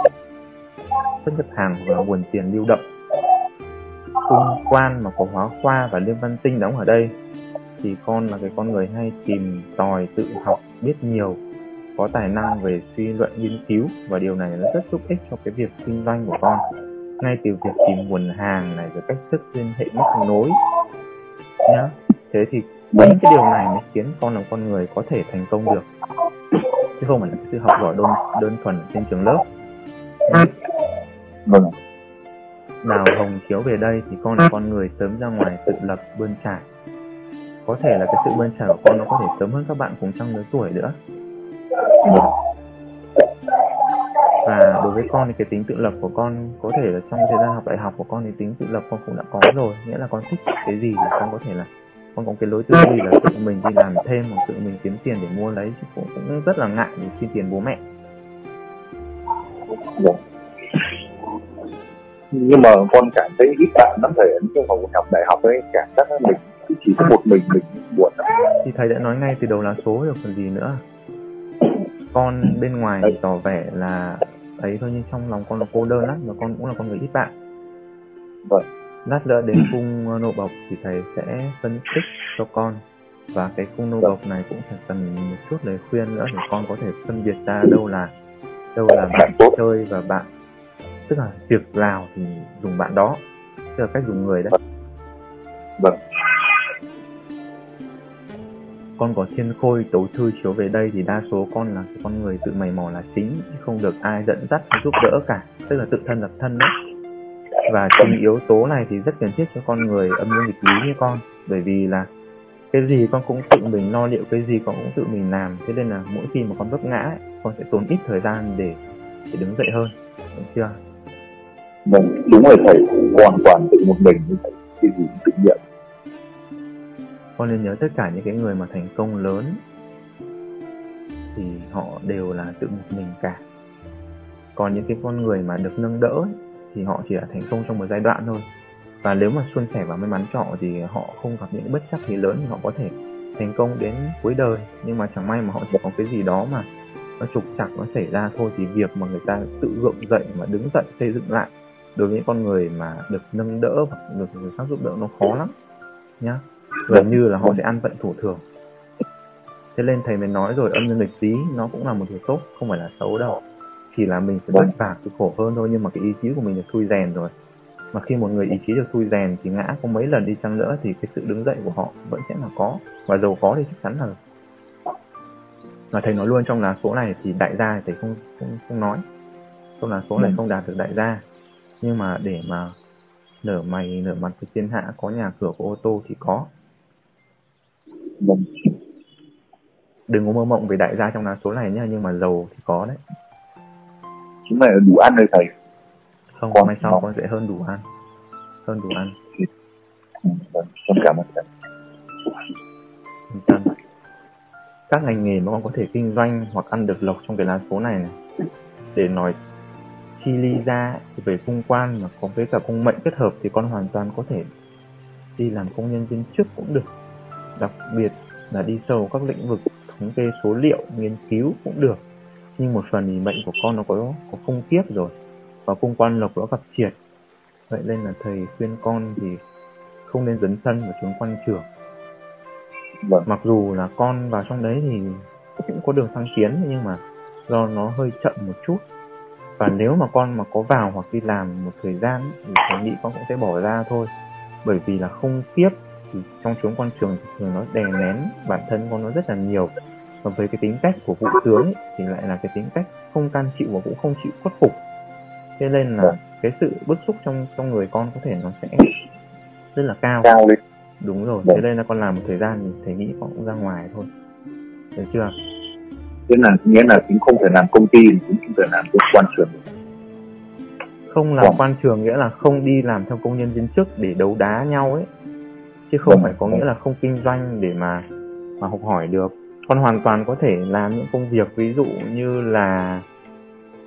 xuất nhập hàng và nguồn tiền lưu động. Cung quan mà có hóa khoa và liên văn tinh đóng ở đây thì con là cái con người hay tìm tòi tự học biết nhiều có tài năng về suy luận nghiên cứu và điều này nó rất giúp ích cho cái việc kinh doanh của con. Ngay từ việc tìm nguồn hàng này rồi cách thức liên hệ móc nối nhá. Thế thì những cái điều này mới khiến con là con người có thể thành công được chứ không phải là cái sự học giỏi đơn đơn thuần trên trường lớp.
Vâng.
Nào hồng chiếu về đây thì con là con người sớm ra ngoài tự lập bươn trải. Có thể là cái sự bươn trải của con nó có thể sớm hơn các bạn cùng trong lứa tuổi nữa. Và đối với con thì cái tính tự lập của con có thể là trong thời gian học đại học của con thì tính tự lập con cũng đã có rồi. Nghĩa là con thích cái gì thì con có thể là con có cái lối tư duy là tự mình đi làm thêm hoặc tự mình kiếm tiền để mua lấy chứ cũng, cũng rất là ngại để xin tiền bố mẹ.
Vâng nhưng mà con cảm thấy ít bạn lắm thầy ấn trong học học đại học ấy cảm giác mình chỉ có một mình mình buồn lắm.
thì thầy đã nói ngay từ đầu là số rồi còn gì nữa? Con bên ngoài tỏ vẻ là ấy thôi nhưng trong lòng con là cô đơn lắm và con cũng là con người ít bạn.
Vâng.
Lát nữa đến cung ờ, nô bộc thì thầy sẽ phân tích cho con. Và cái cung nô bộc này cũng phải cần một chút lời khuyên nữa để con có thể phân biệt ra đâu là đâu là bạn chơi và bạn tức là việc nào thì dùng bạn đó. Tức là cách dùng người đấy.
Vâng.
con có thiên khôi tấu thư chiếu về đây thì đa số con là con người tự mày mò là chính không được ai dẫn dắt giúp đỡ cả. Tức là tự thân lập thân đấy và chính yếu tố này thì rất cần thiết cho con người âm dương nghịch lý như con. Bởi vì là cái gì con cũng tự mình lo liệu cái gì con cũng tự mình làm. Thế nên là mỗi khi mà con vấp ngã ấy, con sẽ tốn ít thời gian để để đứng dậy hơn. Đúng chưa?
Vâng đúng rồi thầy. Hoàn toàn tự một mình như thầy cái gì cũng tự nhận
con nên nhớ tất cả những cái người mà thành công lớn thì họ đều là tự một mình cả. Còn những cái con người mà được nâng đỡ ấy, thì họ chỉ là thành công trong một giai đoạn thôi. Và nếu mà suôn sẻ và may mắn cho họ thì họ không gặp những bất chắc gì lớn thì họ có thể thành công đến cuối đời. Nhưng mà chẳng may mà họ chỉ có cái gì đó mà nó trục trặc, nó xảy ra thôi thì việc mà người ta tự gượng dậy mà đứng dậy xây dựng lại đối với những con người mà được nâng đỡ hoặc được người khác giúp đỡ nó khó lắm, nhá. Gần như là họ sẽ ăn vận thủ thường. Thế nên thầy mới nói rồi, âm dương lịch tí nó cũng là một điều tốt, không phải là xấu đâu chỉ là mình phải vất vả cực khổ hơn thôi nhưng mà cái ý chí của mình được thui rèn rồi. Mà khi một người ý chí được thui rèn thì ngã có mấy lần đi chăng nữa thì cái sự đứng dậy của họ vẫn sẽ là có. Và giàu có thì chắc chắn là mà thầy nói luôn trong lá số này thì đại gia thì thầy không không, không nói. Trong lá số này
Ừ.
không đạt được đại gia. Nhưng mà để mà nở mày nở mặt với thiên hạ có nhà cửa có ô tô thì có.
Vâng.
Đừng có mơ mộng về đại gia trong lá số này nhá nhưng mà giàu thì có đấy
chúng này là đủ ăn rồi thầy.
Không
Con-
mai sau
con-
con sẽ hơn đủ ăn. Hơn đủ ăn.
Ừ, vâng con cảm ơn thầy.
Tâm các ngành nghề mà con có thể kinh doanh hoặc ăn được lộc trong cái lá số này này để nói chi ly ra về cung quan mà có với cả cung mệnh kết hợp thì con hoàn toàn có thể đi làm công nhân viên chức cũng được. Đặc biệt là đi sâu các lĩnh vực thống kê số liệu nghiên cứu cũng được nhưng một phần thì mệnh của con nó có có cung kiếp rồi. Và cung quan lộc nó gặp triệt. Vậy nên là thầy khuyên con thì không nên dấn thân vào trường quan trường.
Vâng.
Mặc dù là con vào trong đấy thì cũng có đường thăng tiến nhưng mà do nó hơi chậm một chút. Và nếu mà con mà có vào hoặc đi làm một thời gian thì thầy nghĩ con cũng sẽ bỏ ra thôi. Bởi vì là không tiếp thì trong chốn quan trường thì thường nó đè nén bản thân con nó rất là nhiều và với cái tính cách của vụ tướng ấy, thì lại là cái tính cách không can chịu và cũng không chịu khuất phục. Thế nên là
Vâng.
cái sự bức xúc trong trong người con có thể nó sẽ rất là cao. Đúng rồi
Vâng.
thế nên là con làm một thời gian thì thầy nghĩ con cũng ra ngoài thôi. Được chưa?
Thế là nghĩa là cũng không thể làm công ty cũng không thể làm trong quan trường.
Không làm
Vâng.
quan trường nghĩa là không đi làm theo công nhân viên chức để đấu đá nhau ấy. Chứ không phải có nghĩa là không kinh doanh để mà mà học hỏi được con hoàn toàn có thể làm những công việc ví dụ như là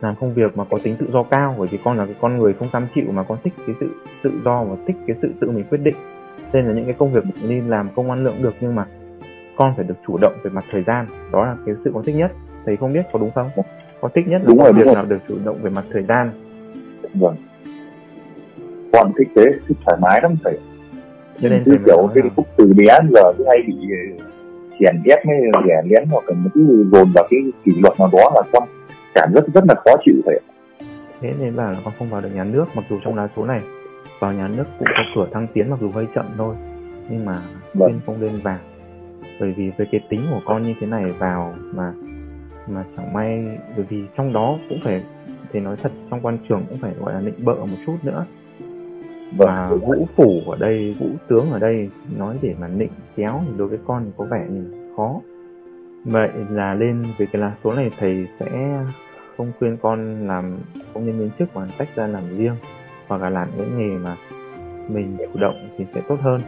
làm công việc mà có tính tự do cao bởi vì con là cái con người không cam chịu mà con thích cái sự tự do và thích cái sự tự mình quyết định. Nên là những cái công việc đi làm công ăn lượng được nhưng mà con phải được chủ động về mặt thời gian. Đó là cái sự con thích nhất. Thầy không biết có đúng không? Có thích nhất là
Đúng rồi, đúng
việc
rồi.
nào được chủ động về mặt thời gian.
Vâng. Con thích thế thích thoải mái lắm thầy.
Cho nên thầy
kiểu cái
là
phúc từ bé giờ cứ hay bị chèn ép với ghẻ lén hoặc là nó cứ dồn vào cái kỷ luật nào đó là con cảm rất rất là khó chịu ạ.
thế nên bảo là con không vào được nhà nước mặc dù trong lá số này vào nhà nước cũng có cửa thăng tiến mặc dù hơi chậm thôi nhưng mà
Vâng.
khuyên không nên vào bởi vì với cái tính của con như thế này vào mà mà chẳng may bởi vì trong đó cũng phải thì nói thật trong quan trường cũng phải gọi là nịnh bợ một chút nữa
Vâng.
và vũ phủ ở đây, vũ tướng ở đây nói để mà nịnh kéo thì đối với con thì có vẻ như khó. Vậy là lên về cái lá số này thầy sẽ không khuyên con làm công nhân viên chức mà tách ra làm riêng, hoặc là làm những nghề mà mình chủ động thì sẽ tốt hơn.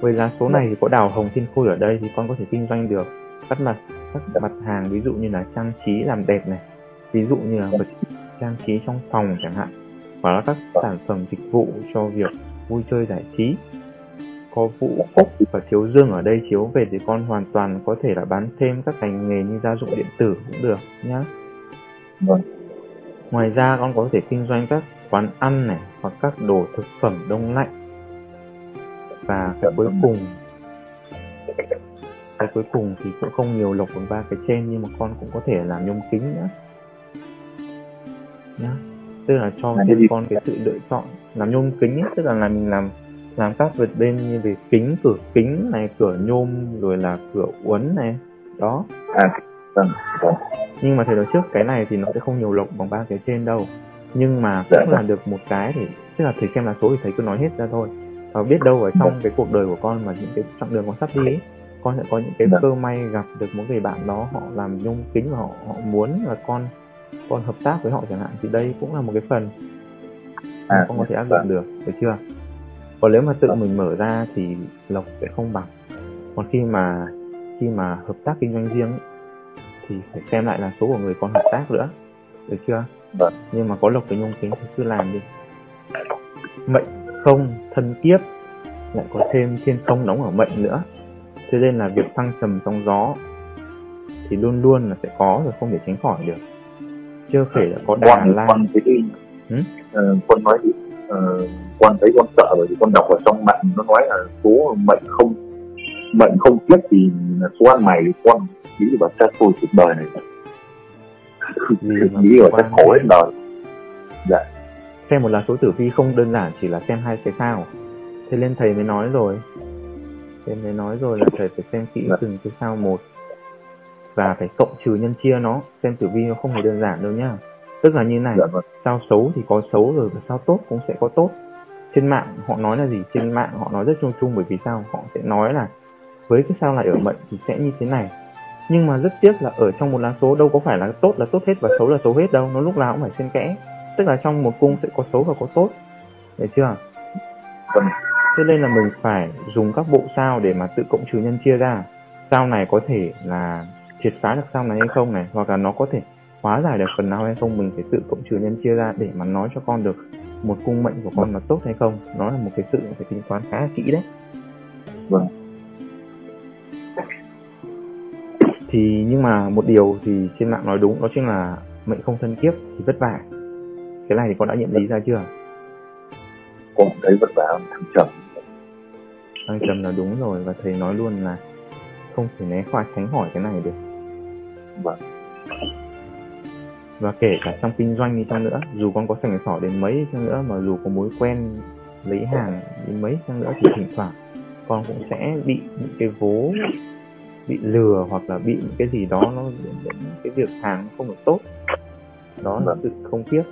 Với lá số này thì có đào hồng thiên khôi ở đây thì con có thể kinh doanh được các mặt các mặt hàng ví dụ như là trang trí làm đẹp này, ví dụ như là vật trang trí trong phòng chẳng hạn hoặc là các sản phẩm dịch vụ cho việc vui chơi giải trí. Có vũ phúc và thiếu dương ở đây chiếu về thì con hoàn toàn có thể là bán thêm các ngành nghề như gia dụng điện tử cũng được nhá.
Vâng.
ngoài ra con có thể kinh doanh các quán ăn này hoặc các đồ thực phẩm đông lạnh. Và cái cuối cùng cái cuối cùng thì cũng không nhiều lộc bằng ba cái trên nhưng mà con cũng có thể làm nhôm kính nữa. Nhá tức là cho thêm
gì?
con cái sự lựa chọn làm nhôm kính ấy, tức là làm mình làm làm các vật bên như về kính cửa kính này cửa nhôm rồi là cửa uốn này đó.
À vâng vâng.
Nhưng mà thầy nói trước cái này thì nó sẽ không nhiều lộc bằng ba cái trên đâu. Nhưng mà
Dạ
cũng là được một cái thì tức là thầy xem là số thì thầy cứ nói hết ra thôi. Và biết đâu ở trong cái cuộc đời của con mà những cái chặng đường con sắp đi ấy, con sẽ có những cái
Dạ.
cơ may gặp được một người bạn đó họ làm nhung kính và họ họ muốn là con con hợp tác với họ chẳng hạn thì đây cũng là một cái phần
À,
con có thể áp
vâng.
dụng được được chưa còn nếu mà tự
Vâng.
mình mở ra thì lộc sẽ không bằng còn khi mà khi mà hợp tác kinh doanh riêng ấy, thì phải xem lại là số của người con hợp tác nữa được chưa
Vâng.
nhưng mà có lộc với nhung kính thì cứ làm đi mệnh không thân kiếp lại có thêm thiên không đóng ở mệnh nữa thế nên là việc thăng trầm trong gió thì luôn luôn là sẽ có rồi không thể tránh khỏi được chưa kể là có đà
con
lan.
con thấy
Ừ?
ờ, con nói thì ờ, con thấy con sợ bởi vì con đọc ở trong mạng nó nói là số mệnh không mệnh không kiếp thì số ăn mày con nghĩ là xa xôi cuộc đời này.
Gì
nghĩ là
quan
sẽ khổ hết đời.
Xem một lá số tử vi không đơn giản chỉ là xem hai cái sao. Thế nên thầy mới nói rồi. Thầy mới nói rồi là thầy phải xem kỹ
Dạ.
từng cái sao một và phải cộng trừ nhân chia nó xem tử vi nó không hề đơn giản đâu nhá. Tức là như này
dạ vâng.
sao xấu thì có xấu rồi và sao tốt cũng sẽ có tốt. Trên mạng họ nói là gì? Trên mạng họ nói rất chung chung bởi vì sao? Họ sẽ nói là với cái sao này ở mệnh thì sẽ như thế này. Nhưng mà rất tiếc là ở trong một lá số đâu có phải là tốt là tốt hết và xấu là xấu hết đâu nó lúc nào cũng phải xen kẽ. Tức là trong một cung sẽ có xấu và có tốt. Được chưa?
Vâng.
thế nên là mình phải dùng các bộ sao để mà tự cộng trừ nhân chia ra. Sao này có thể là triệt phá được sao này hay không này hoặc là nó có thể hóa giải được phần nào hay không mình phải tự cộng trừ nhân chia ra để mà nói cho con được một cung mệnh của con là tốt hay không. Nó là một cái sự phải tính toán khá là kỹ đấy.
Vâng.
thì nhưng mà một điều thì trên mạng nói đúng đó chính là mệnh không thân kiếp thì vất vả. Cái này thì con đã nhận lý ra chưa?
Con thấy vất vả thăng trầm
thăng trầm là đúng rồi và thầy nói luôn là không thể né qua tránh khỏi cái này được
Vâng.
và kể cả trong kinh doanh đi chăng nữa dù con có sành sỏi đến mấy chăng nữa mà dù có mối quen lấy hàng đến mấy chăng nữa thì thỉnh thoảng con cũng sẽ bị những cái vố bị lừa hoặc là bị những cái gì đó nó dẫn đến cái việc hàng không được tốt đó là
Vâng.
sự không tiếc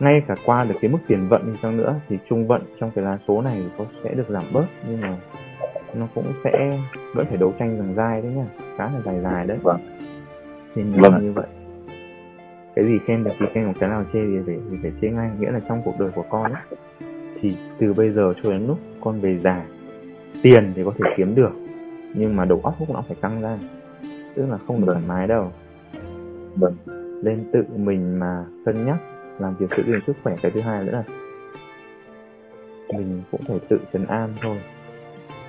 ngay cả qua được cái mức tiền vận đi chăng nữa thì trung vận trong cái lá số này có sẽ được giảm bớt nhưng mà nó cũng sẽ vẫn phải đấu tranh dằng dai đấy nhá. Khá là dài dài đấy.
Vâng.
nên
Vâng.
như vậy. Cái gì khen được thì khen một cái nào chê thì phải thì phải chê ngay. Nghĩa là trong cuộc đời của con ấy thì từ bây giờ cho đến lúc con về già tiền thì có thể kiếm được nhưng mà đầu óc lúc nào phải căng ra. Tức là không được
Vâng.
thoải mái đâu.
Vâng.
lên tự mình mà cân nhắc làm việc tự gìn sức khỏe cái thứ hai nữa là mình cũng phải tự trấn an thôi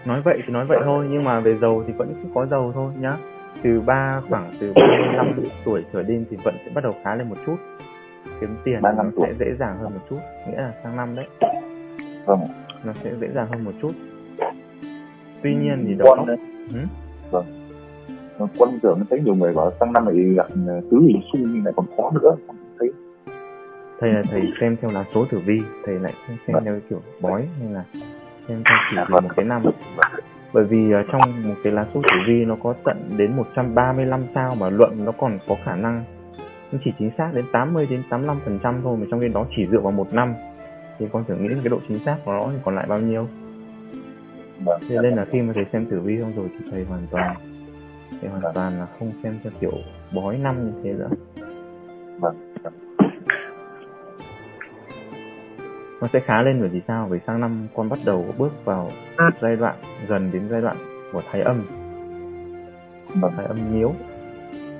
nói vậy thì nói vậy thôi nhưng mà về giàu thì vẫn cứ có giàu thôi nhá. Từ ba khoảng từ 35 tuổi trở lên thì vẫn sẽ bắt đầu khá lên một chút. Kiếm tiền thì
35
nó
tuổi.
sẽ dễ dàng hơn một chút nghĩa là sang năm đấy.
Vâng.
Nó sẽ dễ dàng hơn một chút. Tuy nhiên thì đầu
quân đấy.
Ừ.
vâng. Quân tưởng thấy nhiều người bảo sang năm này gặp ờ, tứ hình xung lại còn khó nữa thấy.
Thầy là thầy xem theo lá số tử vi thầy lại không xem
Vâng.
theo kiểu bói hay là xem theo chỉ
vâng.
một cái năm. Bởi vì ờ, trong một cái lá số tử vi nó có tận đến 135 sao mà luận nó còn có khả năng nó chỉ chính xác đến 80 đến 85 phần trăm thôi mà trong khi đó chỉ dựa vào một năm. Thì con thử nghĩ cái độ chính xác của nó thì còn lại bao nhiêu?
Vâng.
Thế nên là khi mà thầy xem tử vi xong rồi thì thầy hoàn toàn thầy hoàn toàn là không xem theo kiểu bói năm như thế nữa.
Vâng
nó sẽ khá lên bởi vì sao? Bởi sang năm con bắt đầu bước vào giai đoạn gần đến giai đoạn của thái âm.
Vâng
thái âm nhiễu.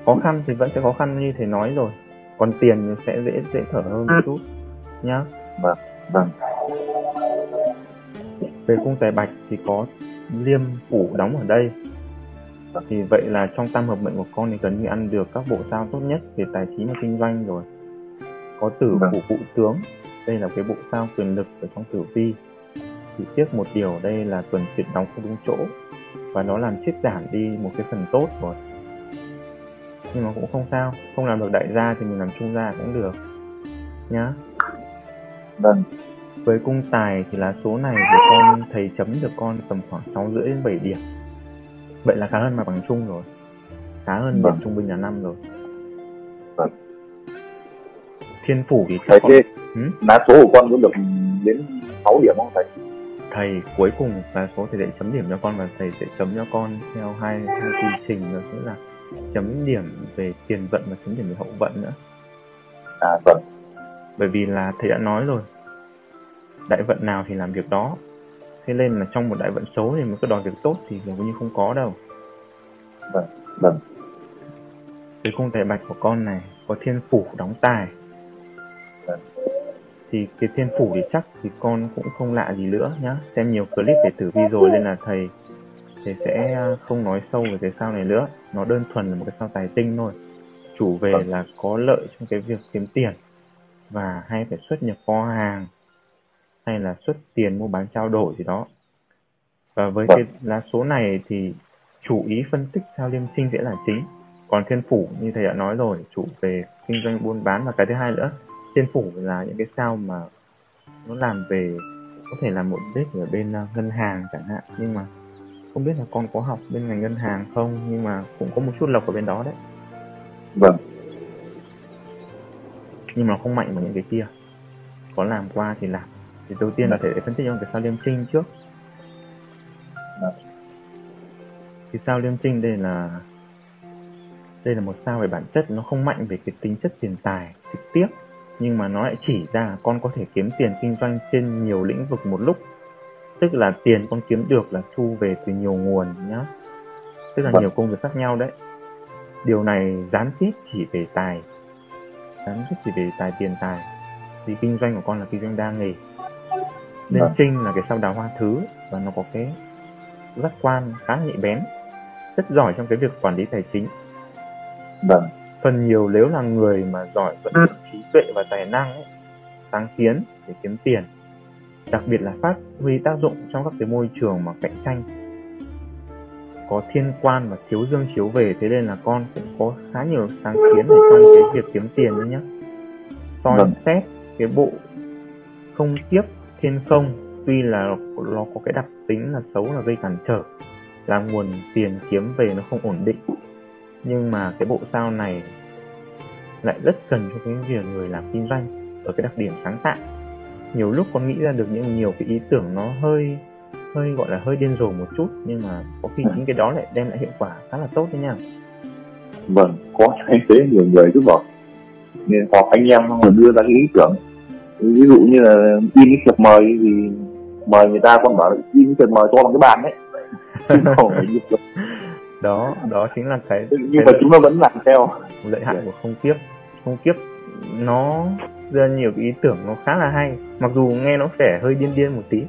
Khó khăn thì vẫn sẽ khó khăn như thầy nói rồi. Còn tiền thì sẽ dễ dễ thở hơn một chút nhá.
Vâng
về cung tài bạch thì có liêm phủ đóng ở đây. Thì vậy là trong tam hợp mệnh của con thì gần như ăn được các bộ sao tốt nhất về tài chính và kinh doanh rồi. Có tử
Vâng.
phủ phụ tướng đây là cái bộ sao quyền lực ở trong tử vi. Chỉ tiếc một điều đây là tuần chuyển đóng không đúng chỗ và nó làm chết giảm đi một cái phần tốt rồi. Nhưng mà cũng không sao không làm được đại gia thì mình làm trung gia cũng được nhá.
Vâng.
Với cung tài thì là số này của con thầy chấm được con tầm khoảng 6 rưỡi đến 7 điểm. Vậy là khá hơn mặt bằng chung rồi khá hơn điểm
Vâng.
trung bình là năm rồi.
Vâng.
thiên phủ thì
thế
Ừ?
số của con có được đến 6 điểm không thầy?
Thầy cuối cùng là số thầy sẽ chấm điểm cho con và thầy sẽ chấm cho con theo hai hai quy trình đó nghĩa là chấm điểm về tiền vận và chấm điểm về hậu vận nữa.
À vâng.
Bởi vì là thầy đã nói rồi đại vận nào thì làm việc đó. Thế nên là trong một đại vận xấu thì mà cứ đòi việc tốt thì gần như không có đâu.
Vâng vâng.
Cái cung tài bạch của con này có thiên phủ đóng tài. Thì cái thiên phủ thì chắc thì con cũng không lạ gì nữa nhá. Xem nhiều clip về tử vi rồi nên là thầy thầy sẽ à, không nói sâu về cái sao này nữa. Nó đơn thuần là một cái sao tài tinh thôi. Chủ về
Vâng.
là có lợi trong cái việc kiếm tiền và hay phải xuất nhập kho hàng hay là xuất tiền mua bán trao đổi gì đó. Và với
Vâng.
cái lá số này thì chủ ý phân tích sao liêm sinh sẽ là chính. Còn thiên phủ như thầy đã nói rồi chủ về kinh doanh buôn bán và cái thứ hai nữa thiên phủ là những cái sao mà nó làm về có thể là một đích ở bên uh, ngân hàng chẳng hạn. Nhưng mà không biết là con có học bên ngành ngân hàng không nhưng mà cũng có một chút lộc ở bên đó đấy.
Vâng.
Nhưng mà không mạnh bằng những cái kia. Có làm qua thì làm. Thì đầu tiên là thầy sẽ phân tích cho cái sao liêm trinh trước.
Vâng.
thì sao liêm trinh đây là đây là một sao về bản chất nó không mạnh về cái tính chất tiền tài trực tiếp nhưng mà nó lại chỉ ra con có thể kiếm tiền kinh doanh trên nhiều lĩnh vực một lúc. Tức là tiền con kiếm được là thu về từ nhiều nguồn nhá. Tức là
Vâng.
nhiều công việc khác nhau đấy. Điều này gián tiếp chỉ về tài. Gián tiếp chỉ về tài tiền tài. Vì kinh doanh của con là kinh doanh đa nghề. Nên
Vâng.
trinh là cái sao đào hoa thứ và nó có cái giác quan khá nhạy bén rất giỏi trong cái việc quản lý tài chính.
Vâng
phần nhiều nếu là người mà giỏi vận dụng trí tuệ và tài năng ấy, sáng kiến để kiếm tiền đặc biệt là phát huy tác dụng trong các cái môi trường mà cạnh tranh có thiên quan và thiếu dương chiếu về thế nên là con cũng có khá nhiều sáng kiến ở trong cái việc kiếm tiền đấy nhá. Soi
Vâng.
xét cái bộ không tiếp thiên không tuy là nó có cái đặc tính là xấu là gây cản trở là nguồn tiền kiếm về nó không ổn định nhưng mà cái bộ sao này lại rất cần cho cái việc người làm kinh doanh ở cái đặc điểm sáng tạo. Nhiều lúc con nghĩ ra được những nhiều cái ý tưởng nó hơi hơi gọi là hơi điên rồ một chút nhưng mà có khi chính cái đó lại đem lại hiệu quả khá là tốt đấy nha.
Vâng có thấy thế nhiều người cứ bảo nên họp anh em rồi đưa ra cái ý tưởng. Ví dụ như là in cái thiệp mời thì mời người ta còn bảo là in cái thiệp mời to bằng cái bàn đấy
đó đó chính là cái
nhưng mà chúng nó vẫn làm theo.
lợi hại của không kiếp. Không kiếp nó ra nhiều cái ý tưởng nó khá là hay. Mặc dù nghe nó vẻ hơi điên điên một tí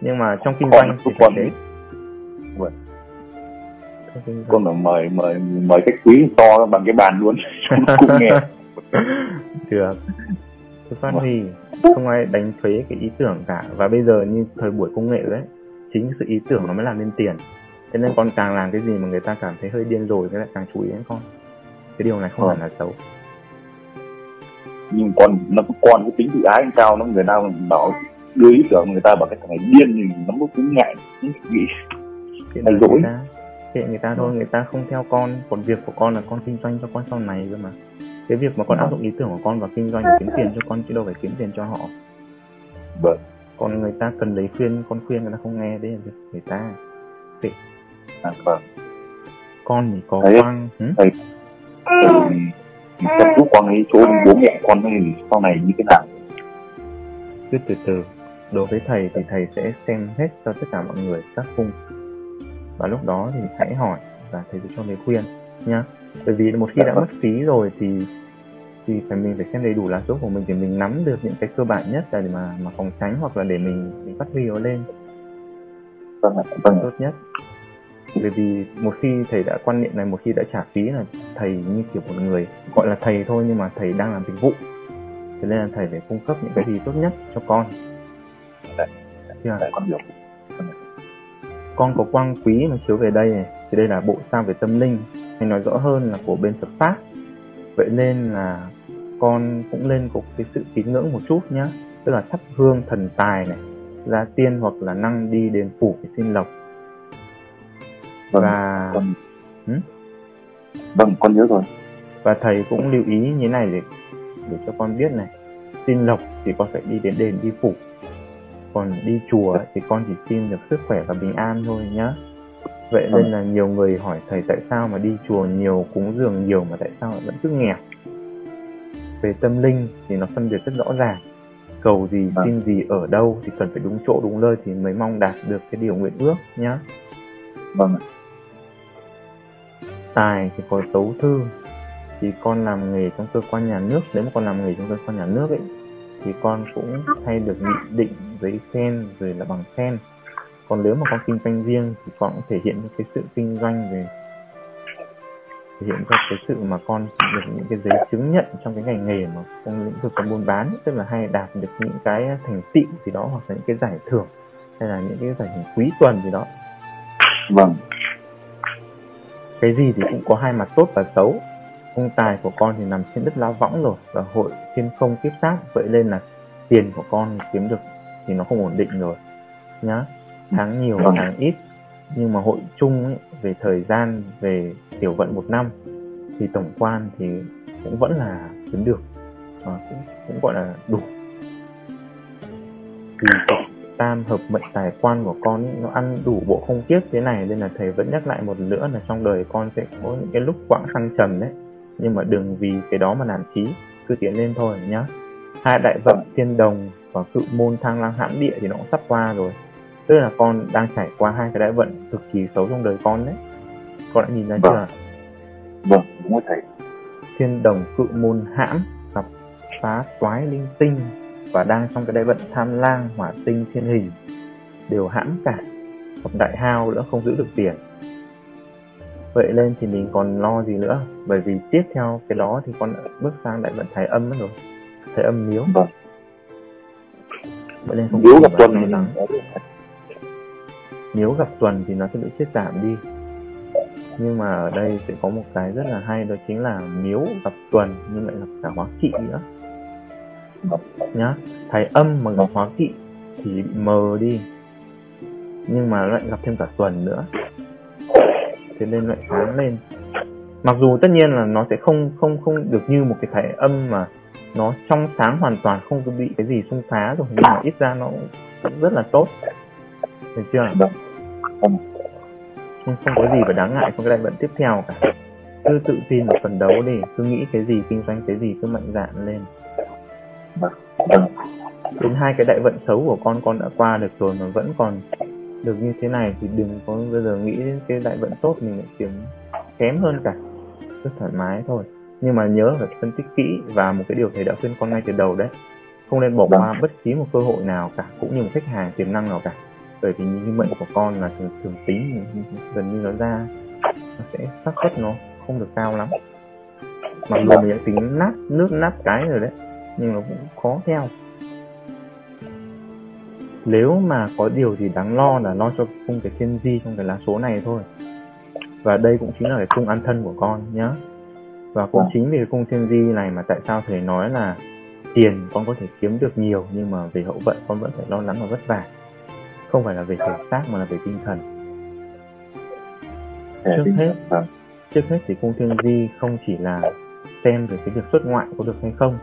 nhưng mà trong kinh doanh thì
còn
thế
vâng. con là mời mời mời khách quý to bằng cái bàn luôn cũng nghe.
Được. Tôi phát huy không ai đánh thuế cái ý tưởng cả. Và bây giờ như thời buổi công nghệ đấy chính sự ý tưởng nó mới làm nên tiền cho nên con càng làm cái gì mà người ta cảm thấy hơi điên rồi cái lại càng chú ý đến con. Cái điều này không phải là xấu.
Nhưng con nó con cái tính tự ái cao nó người ta bảo đưa ý tưởng người ta bảo cái thằng này điên thì nó cũng ngại cũng nghĩ
hay dỗi kệ người ta thôi người ta không theo con còn việc của con là con kinh doanh cho con sau này cơ mà. Cái việc mà con áp dụng ý tưởng của con vào kinh doanh để kiếm tiền cho con chứ đâu phải kiếm tiền cho họ.
Vâng.
Còn người ta cần lấy khuyên con khuyên người ta không nghe đấy là việc người ta. Kệ
à, vâng.
Con thì có
Đấy,
quang
ừ? thầy, thầy giúp con ấy chỗ bố mẹ con thì sau này như thế nào?
Cứ từ từ. Đối với thầy thì thầy sẽ xem hết cho tất cả mọi người các khung. Và lúc đó thì hãy hỏi và thầy sẽ cho lời khuyên nhá. Bởi vì một khi đã mất phí rồi thì thì phải mình phải xem đầy đủ lá số của mình để mình nắm được những cái cơ bản nhất để mà mà phòng tránh hoặc là để mình mình phát huy nó lên.
Vâng, vâng.
tốt nhất bởi vì một khi thầy đã quan niệm này một khi đã trả phí là thầy như kiểu một người gọi là thầy thôi nhưng mà thầy đang làm dịch vụ. Cho nên là thầy phải cung cấp những cái gì tốt nhất cho con.
Đấy. Đấy, con hiểu.
Con có quang quý mà chiếu về đây này thì đây là bộ sao về tâm linh. Hay nói rõ hơn là của bên Phật pháp. Vậy nên là con cũng lên có cái sự tín ngưỡng một chút nhá. Tức là thắp hương thần tài này gia tiên hoặc là năng đi đền phủ để xin lộc
vâng,
và
con... Ừ? vâng con nhớ rồi.
Và thầy cũng lưu ý như này để để cho con biết này. Xin lộc thì con phải đi đến đền đi phủ. Còn đi chùa thì con chỉ xin được sức khỏe và bình an thôi nhá. Vậy nên là nhiều người hỏi thầy tại sao mà đi chùa nhiều cúng dường nhiều mà tại sao vẫn cứ nghèo? Về tâm linh thì nó phân biệt rất rõ ràng. Cầu gì vâng. xin gì ở đâu thì cần phải đúng chỗ đúng nơi thì mới mong đạt được cái điều nguyện ước nhá.
Vâng
tài thì có tấu thư. Thì con làm nghề trong cơ quan nhà nước, nếu mà con làm nghề trong cơ quan nhà nước ấy, thì con cũng hay được nghị định giấy khen rồi là bằng khen. Còn nếu mà con kinh doanh riêng thì con cũng thể hiện cái sự kinh doanh về, thể hiện ra cái sự mà con được những cái giấy chứng nhận trong cái ngành nghề mà trong lĩnh vực buôn bán, tức là hay đạt được những cái thành tựu gì đó hoặc là những cái giải thưởng, hay là những cái giải thưởng quý tuần gì đó.
Vâng
cái gì thì cũng có hai mặt tốt và xấu. Ông tài của con thì nằm trên đất lá võng rồi và hội thiên không kiếp sát vậy nên là tiền của con kiếm được thì nó không ổn định rồi nhá. Tháng nhiều và tháng ít nhưng mà hội chung ấy, về thời gian về tiểu vận một năm thì tổng quan thì cũng vẫn là kiếm được à, cũng, cũng gọi là đủ. Thì tam hợp mệnh tài quan của con nó ăn đủ bộ không kiếp thế này nên là thầy vẫn nhắc lại một nữa là trong đời con sẽ có những cái lúc quãng thăng trầm đấy. Nhưng mà đừng vì cái đó mà nản chí cứ tiến lên thôi nhá. Hai đại vận thiên đồng và cự môn thang lang hãn địa thì nó cũng sắp qua rồi. Tức là con đang trải qua hai cái đại vận cực kỳ xấu trong đời con đấy. Con đã nhìn ra
vâng. chưa vâng đúng rồi thầy.
Thiên đồng cự môn hãm gặp phá toái linh tinh và đang trong cái đại vận tham lang hỏa tinh thiên hình. Đều hãm cả gặp đại hao nữa không giữ được tiền. Vậy lên thì mình còn lo gì nữa? Bởi vì tiếp theo cái đó thì con bước sang đại vận thái âm rồi. Thái âm miếu.
Vâng.
vậy nên không
miếu gặp tuần
lắng nếu gặp tuần thì nó sẽ bị chết giảm đi. Nhưng mà ở đây sẽ có một cái rất là hay đó chính là miếu gặp tuần nhưng lại gặp cả hóa kỵ nữa nhá thái âm mà gặp hóa kỵ thì bị mờ đi. Nhưng mà lại gặp thêm cả tuần nữa. Thế nên lại sáng lên. Mặc dù tất nhiên là nó sẽ không không không được như một cái thái âm mà nó trong sáng hoàn toàn không có bị cái gì xung phá rồi, nhưng mà ít ra nó cũng rất là tốt. Được chưa? Không không có gì phải đáng ngại trong cái đại vận tiếp theo cả. Cứ tự tin vào phần đấu đi, cứ nghĩ cái gì, kinh doanh cái gì, cứ mạnh dạn lên
vâng.
đến hai cái đại vận xấu của con con đã qua được rồi mà vẫn còn được như thế này thì đừng có bây giờ nghĩ đến cái đại vận tốt mình lại kiếm kém hơn cả. Rất thoải mái thôi. Nhưng mà nhớ phải phân tích kỹ và một cái điều thầy đã khuyên con ngay từ đầu đấy. Không nên bỏ
Vâng.
qua bất kỳ một cơ hội nào cả cũng như một khách hàng tiềm năng nào cả. Bởi vì như mệnh của con là thường, thường tính gần như nó ra nó sẽ xác suất nó không được cao lắm. Mặc dù mình đã tính nát nước nát cái rồi đấy nhưng nó cũng khó theo nếu mà có điều gì đáng lo là lo cho cung cái thiên di trong cái lá số này thôi và đây cũng chính là cái cung an thân của con nhá và cũng
Vâng.
chính vì cái cung thiên di này mà tại sao thầy nói là tiền con có thể kiếm được nhiều nhưng mà về hậu vận con vẫn phải lo lắng và vất vả không phải là về thể xác mà là về tinh thần Trước hết.
Vâng.
trước hết thì cung thiên di không chỉ là xem về cái việc xuất ngoại có được hay không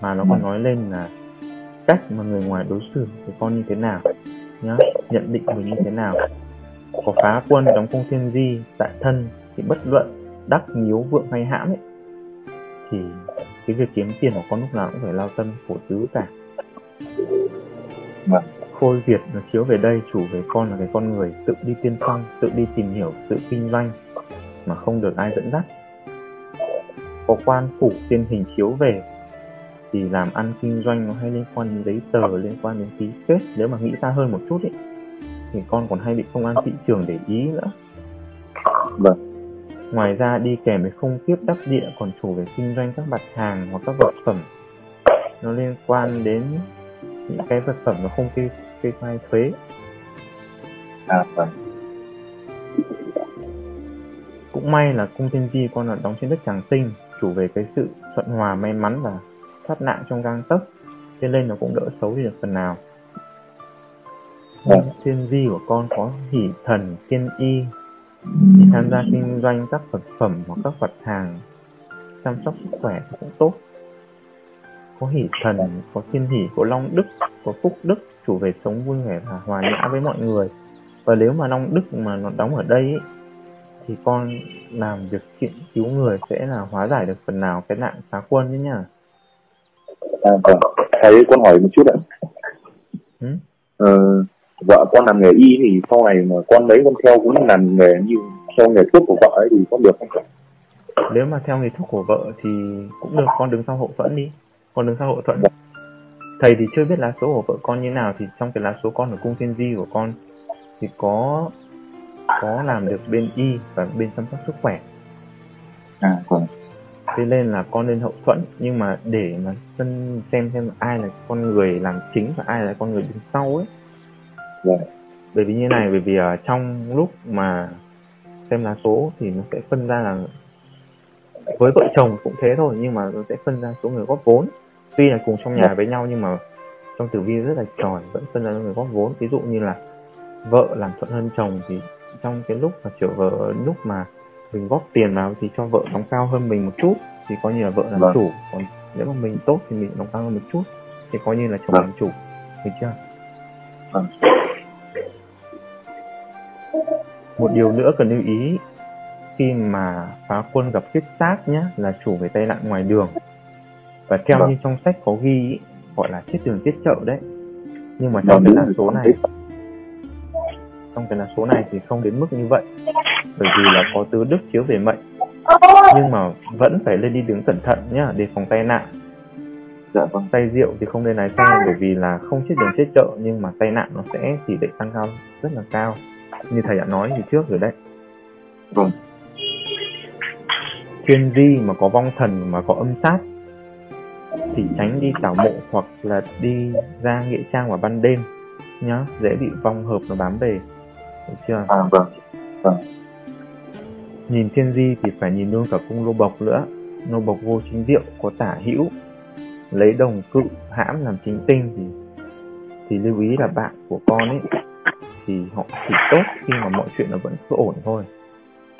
mà nó còn
Vâng.
nói lên là cách mà người ngoài đối xử với con như thế nào nhá nhận định mình như thế nào có phá quân đóng cung thiên di tại thân thì bất luận đắc nhiếu vượng hay hãm ấy thì cái việc kiếm tiền của con lúc nào cũng phải lao tâm khổ tứ cả
Vâng.
khôi việt nó chiếu về đây chủ về con là cái con người tự đi tiên phong tự đi tìm hiểu tự kinh doanh mà không được ai dẫn dắt có quan phủ tiên hình chiếu về thì làm ăn kinh doanh nó hay liên quan đến giấy tờ liên quan đến ký kết nếu mà nghĩ xa hơn một chút ấy thì con còn hay bị công an thị trường để ý nữa
Vâng.
ngoài ra đi kèm với không tiếp đắc địa còn chủ về kinh doanh các mặt hàng hoặc các vật phẩm nó liên quan đến những cái vật phẩm nó không kê kê khai thuế
À, vâng.
cũng may là cung thiên di con là đóng trên đất tràng tinh chủ về cái sự thuận hòa may mắn và thoát nạn trong gang tấc cho nên nó cũng đỡ xấu đi được phần nào.
Vâng.
thiên di của con có hỷ thần thiên y. Thì tham gia kinh doanh các vật phẩm hoặc các vật hàng chăm sóc sức khỏe cũng tốt. Có hỷ thần có thiên hỷ có long đức có phúc đức chủ về sống vui vẻ và hòa nhã với mọi người. Và nếu mà long đức mà nó đóng ở đây ấy, thì con làm việc chuyện cứu người sẽ là hóa giải được phần nào cái nạn phá quân đấy nhá
À, vâng. Thầy con hỏi một chút ạ.
Ừ?
Ờ, vợ con làm nghề y thì sau này mà con đấy con theo cũng làm nghề như theo nghề thuốc của vợ ấy thì có được không?
nếu mà theo nghề thuốc của vợ thì cũng được con đứng sau hậu thuẫn đi con đứng sau hậu thuẫn thầy thì chưa biết lá số của vợ con như nào thì trong cái lá số con ở cung thiên di của con thì có có làm được bên y và bên chăm sóc sức khỏe
À, vâng.
Thế nên là con nên hậu thuẫn. Nhưng mà để mà phân xem xem ai là con người làm chính và ai là con người đứng sau ấy.
Vâng.
bởi vì như này bởi vì ở trong lúc mà xem lá số thì nó sẽ phân ra là với vợ chồng cũng thế thôi nhưng mà nó sẽ phân ra số người góp vốn. Tuy là cùng trong nhà với nhau nhưng mà trong tử vi rất là tròn vẫn phân ra người góp vốn. Ví dụ như là vợ làm thuận hơn chồng thì trong cái lúc mà trở vợ lúc mà mình góp tiền vào thì cho vợ đóng cao hơn mình một chút thì coi như là vợ làm
Vâng.
chủ còn nếu mà mình tốt thì mình đóng cao hơn một chút thì coi như là chồng
Vâng.
làm chủ được chưa
Vâng.
một điều nữa cần lưu ý khi mà phá quân gặp kiết sát nhé là chủ về tai nạn ngoài đường và theo
Vâng.
như trong sách có ghi ý, gọi là chết đường chết chợ đấy nhưng mà trong cái lá số này trong cái lá số này thì không đến mức như vậy. Bởi vì là có tứ đức chiếu về mệnh. Nhưng mà vẫn phải lên đi đứng cẩn thận nhá để phòng tai nạn.
Dạ vâng.
say rượu thì không nên lái xe bởi vì là không chết đường chết chợ nhưng mà tai nạn nó sẽ tỷ lệ tăng cao rất là cao. Như thầy đã nói từ trước rồi đấy.
Vâng.
thiên di mà có vong thần mà có âm sát thì tránh đi tảo mộ hoặc là đi ra nghĩa trang vào ban đêm nhá dễ bị vong hợp nó bám về được chưa?
À, vâng.
nhìn thiên di thì phải nhìn luôn cả cung lô bộc nữa. Lô bộc vô chính diệu có tả hữu. Lấy đồng cự hãm làm chính tinh thì thì lưu ý là bạn của con ấy thì họ chỉ tốt khi mà mọi chuyện nó vẫn cứ ổn thôi.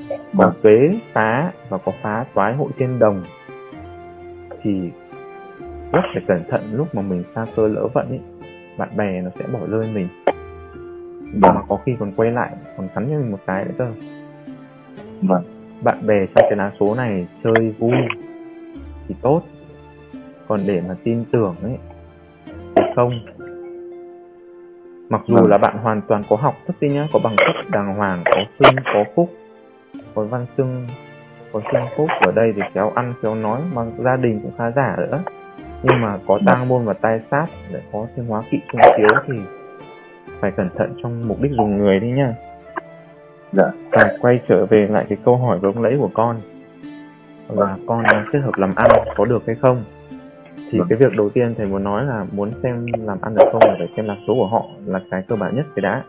Còn
Vâng.
tuế phá và có phá toái hội trên đồng thì rất phải cẩn thận lúc mà mình xa cơ lỡ vận ấy. Bạn bè nó sẽ bỏ rơi mình
Vâng.
mà có khi còn quay lại còn cắn cho mình một cái nữa cơ
Vâng.
bạn bè trong cái lá số này chơi vui thì tốt còn để mà tin tưởng ấy thì không mặc dù
Vâng.
là bạn hoàn toàn có học thức đi nhá có bằng cấp đàng hoàng có xưng có phúc có văn xưng có xưng phúc ở đây thì khéo ăn khéo nói mà gia đình cũng khá giả nữa nhưng mà có tang môn và tai sát để có sinh hóa kỵ trung chiếu thì phải cẩn thận trong mục đích dùng người đi nhá.
Dạ.
Và quay trở về lại cái câu hỏi vừa lấy của con. Là con đang kết hợp làm ăn có được hay không? Thì
Vâng.
cái việc đầu tiên thầy muốn nói là muốn xem làm ăn được không là phải xem lá số của họ là cái cơ bản nhất cái đã.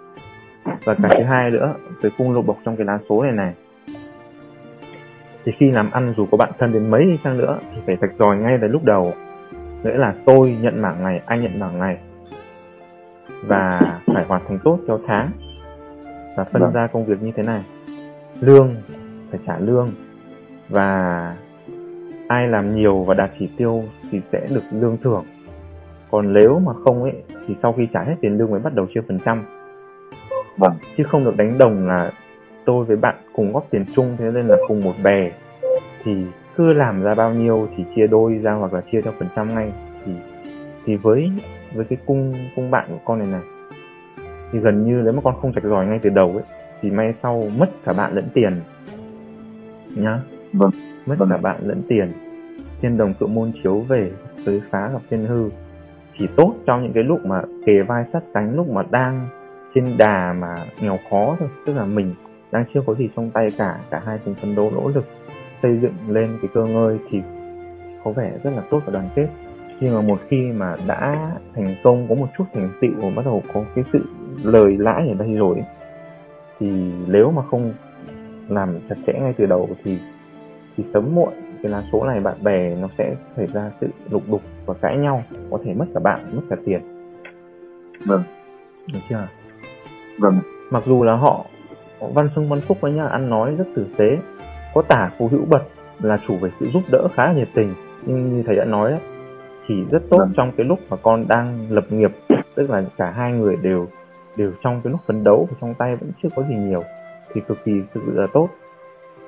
Và cái thứ hai nữa cái cung lô bộc trong cái lá số này này. Thì khi làm ăn dù có bạn thân đến mấy đi chăng nữa thì phải rạch ròi ngay từ lúc đầu. Nghĩa là tôi nhận mảng này anh nhận mảng này. Và phải hoàn thành tốt theo tháng và phân
Vâng.
ra công việc như thế này. Lương phải trả lương. Và ai làm nhiều và đạt chỉ tiêu thì sẽ được lương thưởng. Còn nếu mà không ấy thì sau khi trả hết tiền lương mới bắt đầu chia phần trăm.
Vâng.
Chứ không được đánh đồng là tôi với bạn cùng góp tiền chung thế nên là cùng một bè. Thì cứ làm ra bao nhiêu thì chia đôi ra hoặc là chia theo phần trăm ngay. Thì thì với với cái cung cung bạn của con này này thì gần như nếu mà con không rạch ròi ngay từ đầu ấy thì may sau mất cả bạn lẫn tiền. Nhá.
Vâng.
mất
Vâng
cả bạn lẫn tiền. Thiên đồng cự môn chiếu về tới phá gặp thiên hư. Chỉ tốt trong những cái lúc mà kề vai sát cánh lúc mà đang trên đà mà nghèo khó thôi tức là mình đang chưa có gì trong tay cả cả hai cùng phấn đấu nỗ lực xây dựng lên cái cơ ngơi thì có vẻ rất là tốt và đoàn kết. Nhưng mà một khi mà đã thành công có một chút thành tựu và bắt đầu có cái sự lời lãi ở đây rồi ấy, thì nếu mà không làm chặt chẽ ngay từ đầu thì thì sớm muộn cái lá số này bạn bè nó sẽ xảy ra sự lục đục và cãi nhau có thể mất cả bạn mất cả tiền
Vâng.
được chưa
vâng
mặc dù là họ văn xưng văn phúc với nhá ăn nói rất tử tế có tả phù hữu bật là chủ về sự giúp đỡ khá là nhiệt tình nhưng như thầy đã nói đấy chỉ rất tốt
Vâng.
trong cái lúc mà con đang lập nghiệp tức là cả hai người đều đều trong cái lúc phấn đấu và trong tay vẫn chưa có gì nhiều thì cực kỳ thực sự là tốt.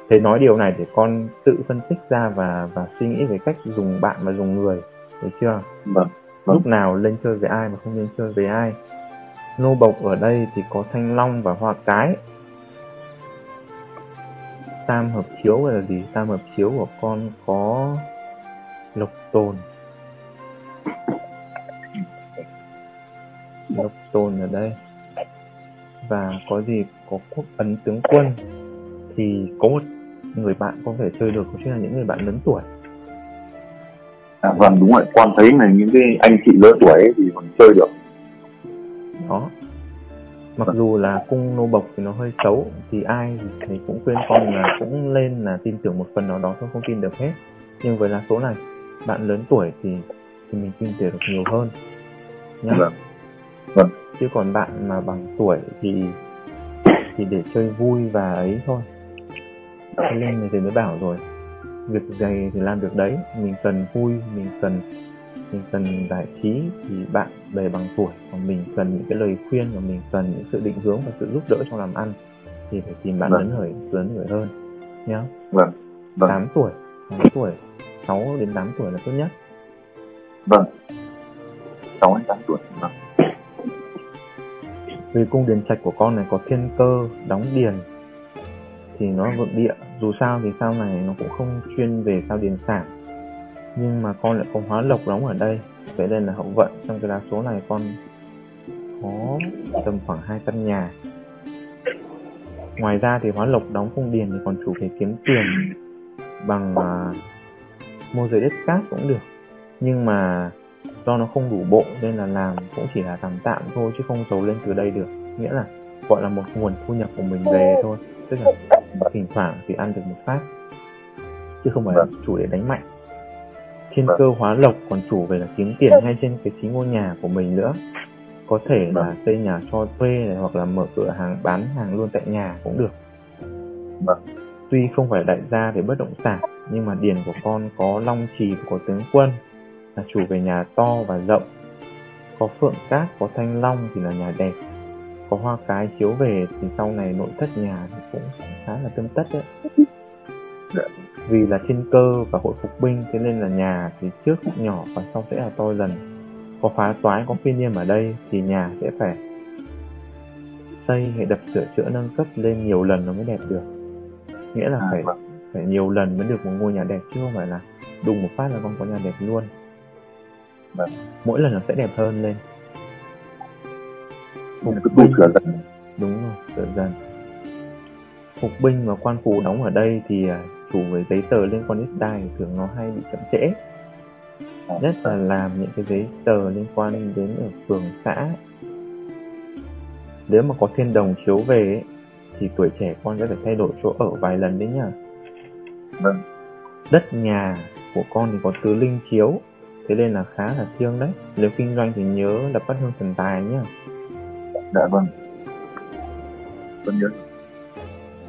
Thầy nói điều này để con tự phân tích ra và và suy nghĩ về cách dùng bạn và dùng người được chưa?
Vâng Vâng.
lúc nào lên chơi với ai mà không nên chơi với ai. Nô bộc ở đây thì có thanh long và hoa cái. Tam hợp chiếu là gì? Tam hợp chiếu của con có lộc tồn. Lộc tồn ở đây và có gì có quốc ấn tướng quân thì có một người bạn có thể chơi được chính là những người bạn lớn tuổi.
À, vâng đúng rồi con thấy là những cái anh chị lớn tuổi ấy thì còn chơi được.
Đó. Mặc dù là cung nô bộc thì nó hơi xấu thì ai thì cũng khuyên con là cũng lên là tin tưởng một phần nào đó thôi không tin được hết. Nhưng với lá số này bạn lớn tuổi thì thì mình tin tưởng được nhiều hơn. Nhá.
Vâng. Vâng.
chứ còn bạn mà bằng tuổi thì thì để chơi vui và ấy thôi Thế nên thì mới bảo rồi việc gì thì làm được đấy mình cần vui mình cần mình cần giải trí thì bạn bè bằng tuổi còn mình cần những cái lời khuyên và mình cần những sự định hướng và sự giúp đỡ trong làm ăn thì phải tìm bạn
Vâng.
lớn tuổi lớn tuổi hơn nhá
Vâng. Vâng.
8 tuổi 8 tuổi 6 đến 8 tuổi là tốt nhất
vâng sáu đến tám tuổi vâng
vì cung điền trạch của con này có thiên cơ đóng điền thì nó vượng địa. Dù sao thì sao này nó cũng không chuyên về sao điền sản nhưng mà con lại có hóa lộc đóng ở đây. Vậy nên là hậu vận. Trong cái lá số này con có tầm khoảng hai căn nhà. Ngoài ra thì hóa lộc đóng cung điền thì còn chủ thể kiếm tiền bằng uh, môi giới đất cát cũng được. Nhưng mà do nó không đủ bộ nên là làm cũng chỉ là tạm tạm thôi chứ không giàu lên từ đây được. Nghĩa là gọi là một nguồn thu nhập của mình về thôi. Tức là thỉnh thoảng thì ăn được một phát chứ không phải là chủ để đánh mạnh. Thiên
Vâng.
cơ hóa lộc còn chủ về là kiếm tiền ngay trên cái chính ngôi nhà của mình nữa. Có thể là xây nhà cho thuê này, hoặc là mở cửa hàng bán hàng luôn tại nhà cũng được.
Vâng.
tuy không phải đại gia về bất động sản nhưng mà điền của con có long trì và có tướng quân là chủ về nhà to và rộng. Có phượng cát có thanh long thì là nhà đẹp. Có hoa cái chiếu về thì sau này nội thất nhà thì cũng khá là tươm tất đấy. Vì là thiên cơ và hội phục binh thế nên là nhà thì trước nhỏ và sau sẽ là to dần. Có phá toái có phi niêm ở đây thì nhà sẽ phải xây hay đập sửa chữa nâng cấp lên nhiều lần nó mới đẹp được. Nghĩa là
À,
phải
vâng.
phải nhiều lần mới được một ngôi nhà đẹp chứ không phải là đùng một phát là con có nhà đẹp luôn
Vâng.
mỗi lần nó sẽ đẹp hơn lên.
Mình cứ tu sửa dần
đúng rồi dần dần phục binh và quan phủ đóng ở đây thì à, chủ về giấy tờ liên quan đến thì thường nó hay bị chậm trễ.
À,
nhất là làm những cái giấy tờ liên quan đến ở phường xã. Nếu mà có thiên đồng chiếu về ấy, thì tuổi trẻ con sẽ phải thay đổi chỗ ở vài lần đấy nhá
Vâng.
đất nhà của con thì có tứ linh chiếu thế nên là khá là thiêng đấy. Nếu kinh doanh thì nhớ lập bắt hương thần tài nhá.
Dạ vâng. Tôi nhớ.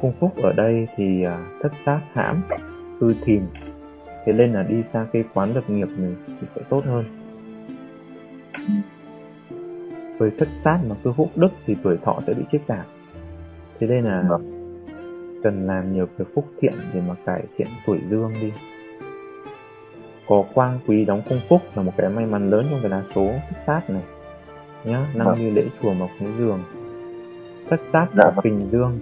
Cung phúc ở đây thì à, thất sát hãm hư thìn. Thế nên là đi xa cây quán lập nghiệp này thì sẽ tốt hơn. Với thất sát mà cứ phúc đức thì tuổi thọ sẽ bị chết giảm. Thế nên là
Vâng.
cần làm nhiều việc phúc thiện để mà cải thiện tuổi dương đi có quang quý đóng cung phúc là một cái may mắn lớn trong cái lá số thất sát này nhá năm
Vâng.
như lễ chùa mọc cúng giường thất sát
Dạ vâng.
kình dương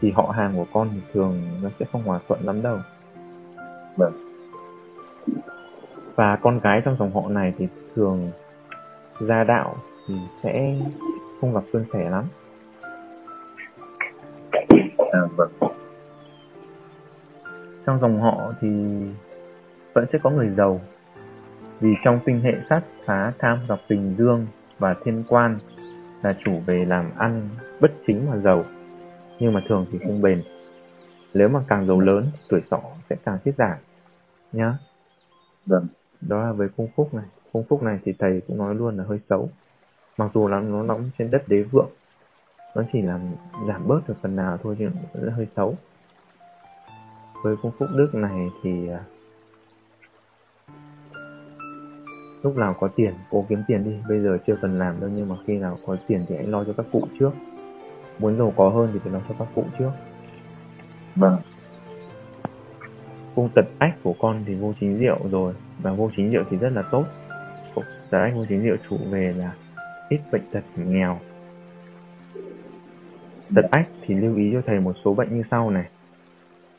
thì họ hàng của con thì thường nó sẽ không hòa thuận lắm đâu
Vâng.
và con cái trong dòng họ này thì thường gia đạo thì sẽ không gặp suôn sẻ lắm
À, vâng
trong dòng họ thì vẫn sẽ có người giàu. Vì trong tinh hệ sát phá tham gặp tình dương và thiên quan là chủ về làm ăn bất chính mà giàu nhưng mà thường thì không bền. Nếu mà càng giàu lớn thì tuổi thọ sẽ càng tiết giảm nhá.
Vâng.
Đó là với cung phúc này. Cung phúc này thì thầy cũng nói luôn là hơi xấu. Mặc dù là nó đóng trên đất đế vượng nó chỉ làm giảm bớt được phần nào thôi nhưng hơi xấu. Với cung phúc đức này thì lúc nào có tiền cố kiếm tiền đi. Bây giờ chưa cần làm đâu nhưng mà khi nào có tiền thì hãy lo cho các cụ trước. Muốn giàu có hơn thì phải lo cho các cụ trước.
Vâng.
Cung tật ách của con thì vô chính diệu rồi và vô chính diệu thì rất là tốt. Tật ách vô chính diệu chủ về là ít bệnh tật nghèo. Tật ách thì lưu ý cho thầy một số bệnh như sau này.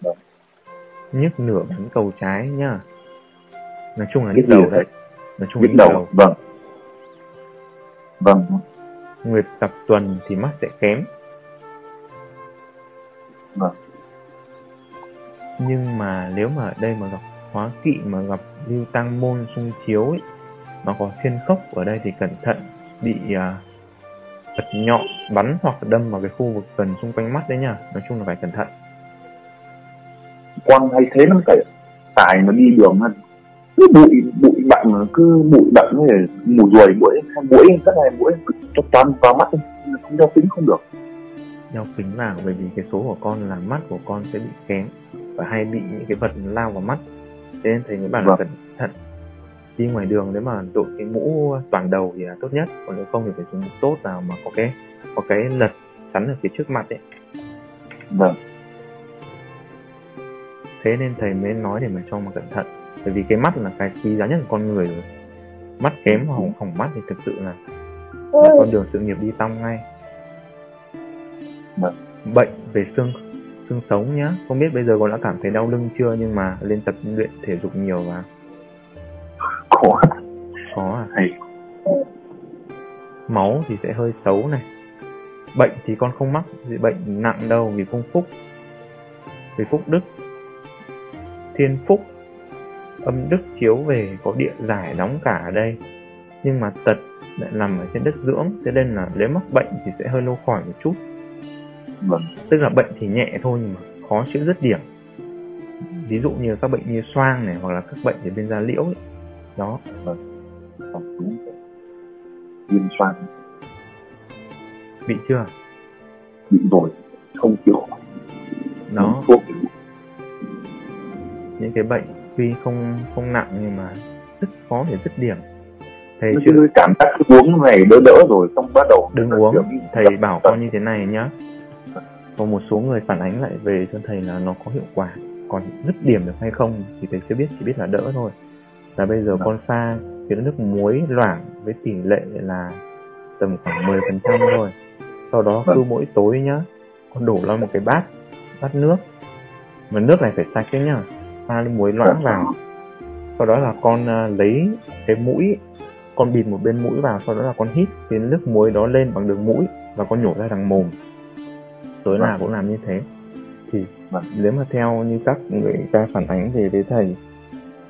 Vâng.
nhức nửa bắn cầu trái nhá. Nói chung là nhức đầu đấy nói chung nhức
đầu
đầu
Vâng. Vâng.
Nguyệt tập tuần thì mắt sẽ kém.
Vâng.
nhưng mà nếu mà ở đây mà gặp hóa kỵ mà gặp lưu tăng môn xung chiếu ấy nó có thiên khốc ở đây thì cẩn thận bị à, vật nhọn bắn hoặc đâm vào cái khu vực gần xung quanh mắt đấy nhá nói chung là phải cẩn thận.
Quan hay thế lắm phải Tài nó đi đường hơn. Cứ bụi bụi bặm mà cứ bụi bặm như là mùi ruồi mũi hay mũi rất là mũi cho toàn vào mắt không đeo kính không được.
Đeo kính vào bởi vì cái số của con là mắt của con sẽ bị kém và hay bị những cái vật lao vào mắt. Thế nên thầy mới bảo là
Vâng.
cẩn thận đi ngoài đường nếu mà đội cái mũ toàn đầu thì là tốt nhất còn nếu không thì phải dùng mũ tốt nào mà có cái có cái lật chắn ở phía trước mặt ấy.
Vâng.
Thế nên thầy mới nói để mà cho mà cẩn thận bởi vì cái mắt là cái quý giá nhất của con người rồi. Mắt kém và hỏng, hỏng mắt thì thực sự là, là con đường sự nghiệp đi tăm ngay.
Vâng.
bệnh về xương xương sống nhá. Không biết bây giờ con đã cảm thấy đau lưng chưa nhưng mà lên tập luyện thể dục nhiều và
Có
có à?
Hay.
Máu thì sẽ hơi xấu này. Bệnh thì con không mắc gì bệnh nặng đâu vì cung phúc. Vì phúc đức. Thiên phúc âm đức chiếu về có địa giải đóng cả ở đây. Nhưng mà tật lại nằm ở trên đất dưỡng thế nên là nếu mắc bệnh thì sẽ hơi lâu khỏi một chút.
Vâng.
Tức là bệnh thì nhẹ thôi nhưng mà khó chữa dứt điểm. Ví dụ như các bệnh như xoang này hoặc là các bệnh ở bên da liễu ấy. đó.
Vâng, rồi. Viêm xoang.
Bị chưa?
Bị rồi không chịu
đó. Những cái bệnh tuy không không nặng nhưng mà rất khó để dứt điểm. Thầy
chung cảm giác cứ uống này đỡ đỡ rồi xong bắt đầu
đừng uống. thầy bảo con như thế này nhá. Có một số người phản ánh lại về cho thầy là nó có hiệu quả còn dứt điểm được hay không thì thầy chưa biết chỉ biết là đỡ thôi. Là bây giờ
Dạ.
con pha cái nước muối loãng với tỷ lệ là tầm khoảng 10% thôi. Sau đó cứ mỗi tối nhá con đổ lên một cái bát bát nước. Mà nước này phải sạch đấy nhá pha muối loãng vào. Sau đó là con à, lấy cái mũi con bịt một bên mũi vào sau đó là con hít cái nước muối đó lên bằng đường mũi và con nhổ ra đằng mồm. Tối nào cũng làm như thế. Thì
Vâng.
nếu mà theo như các người ta phản ánh về với thầy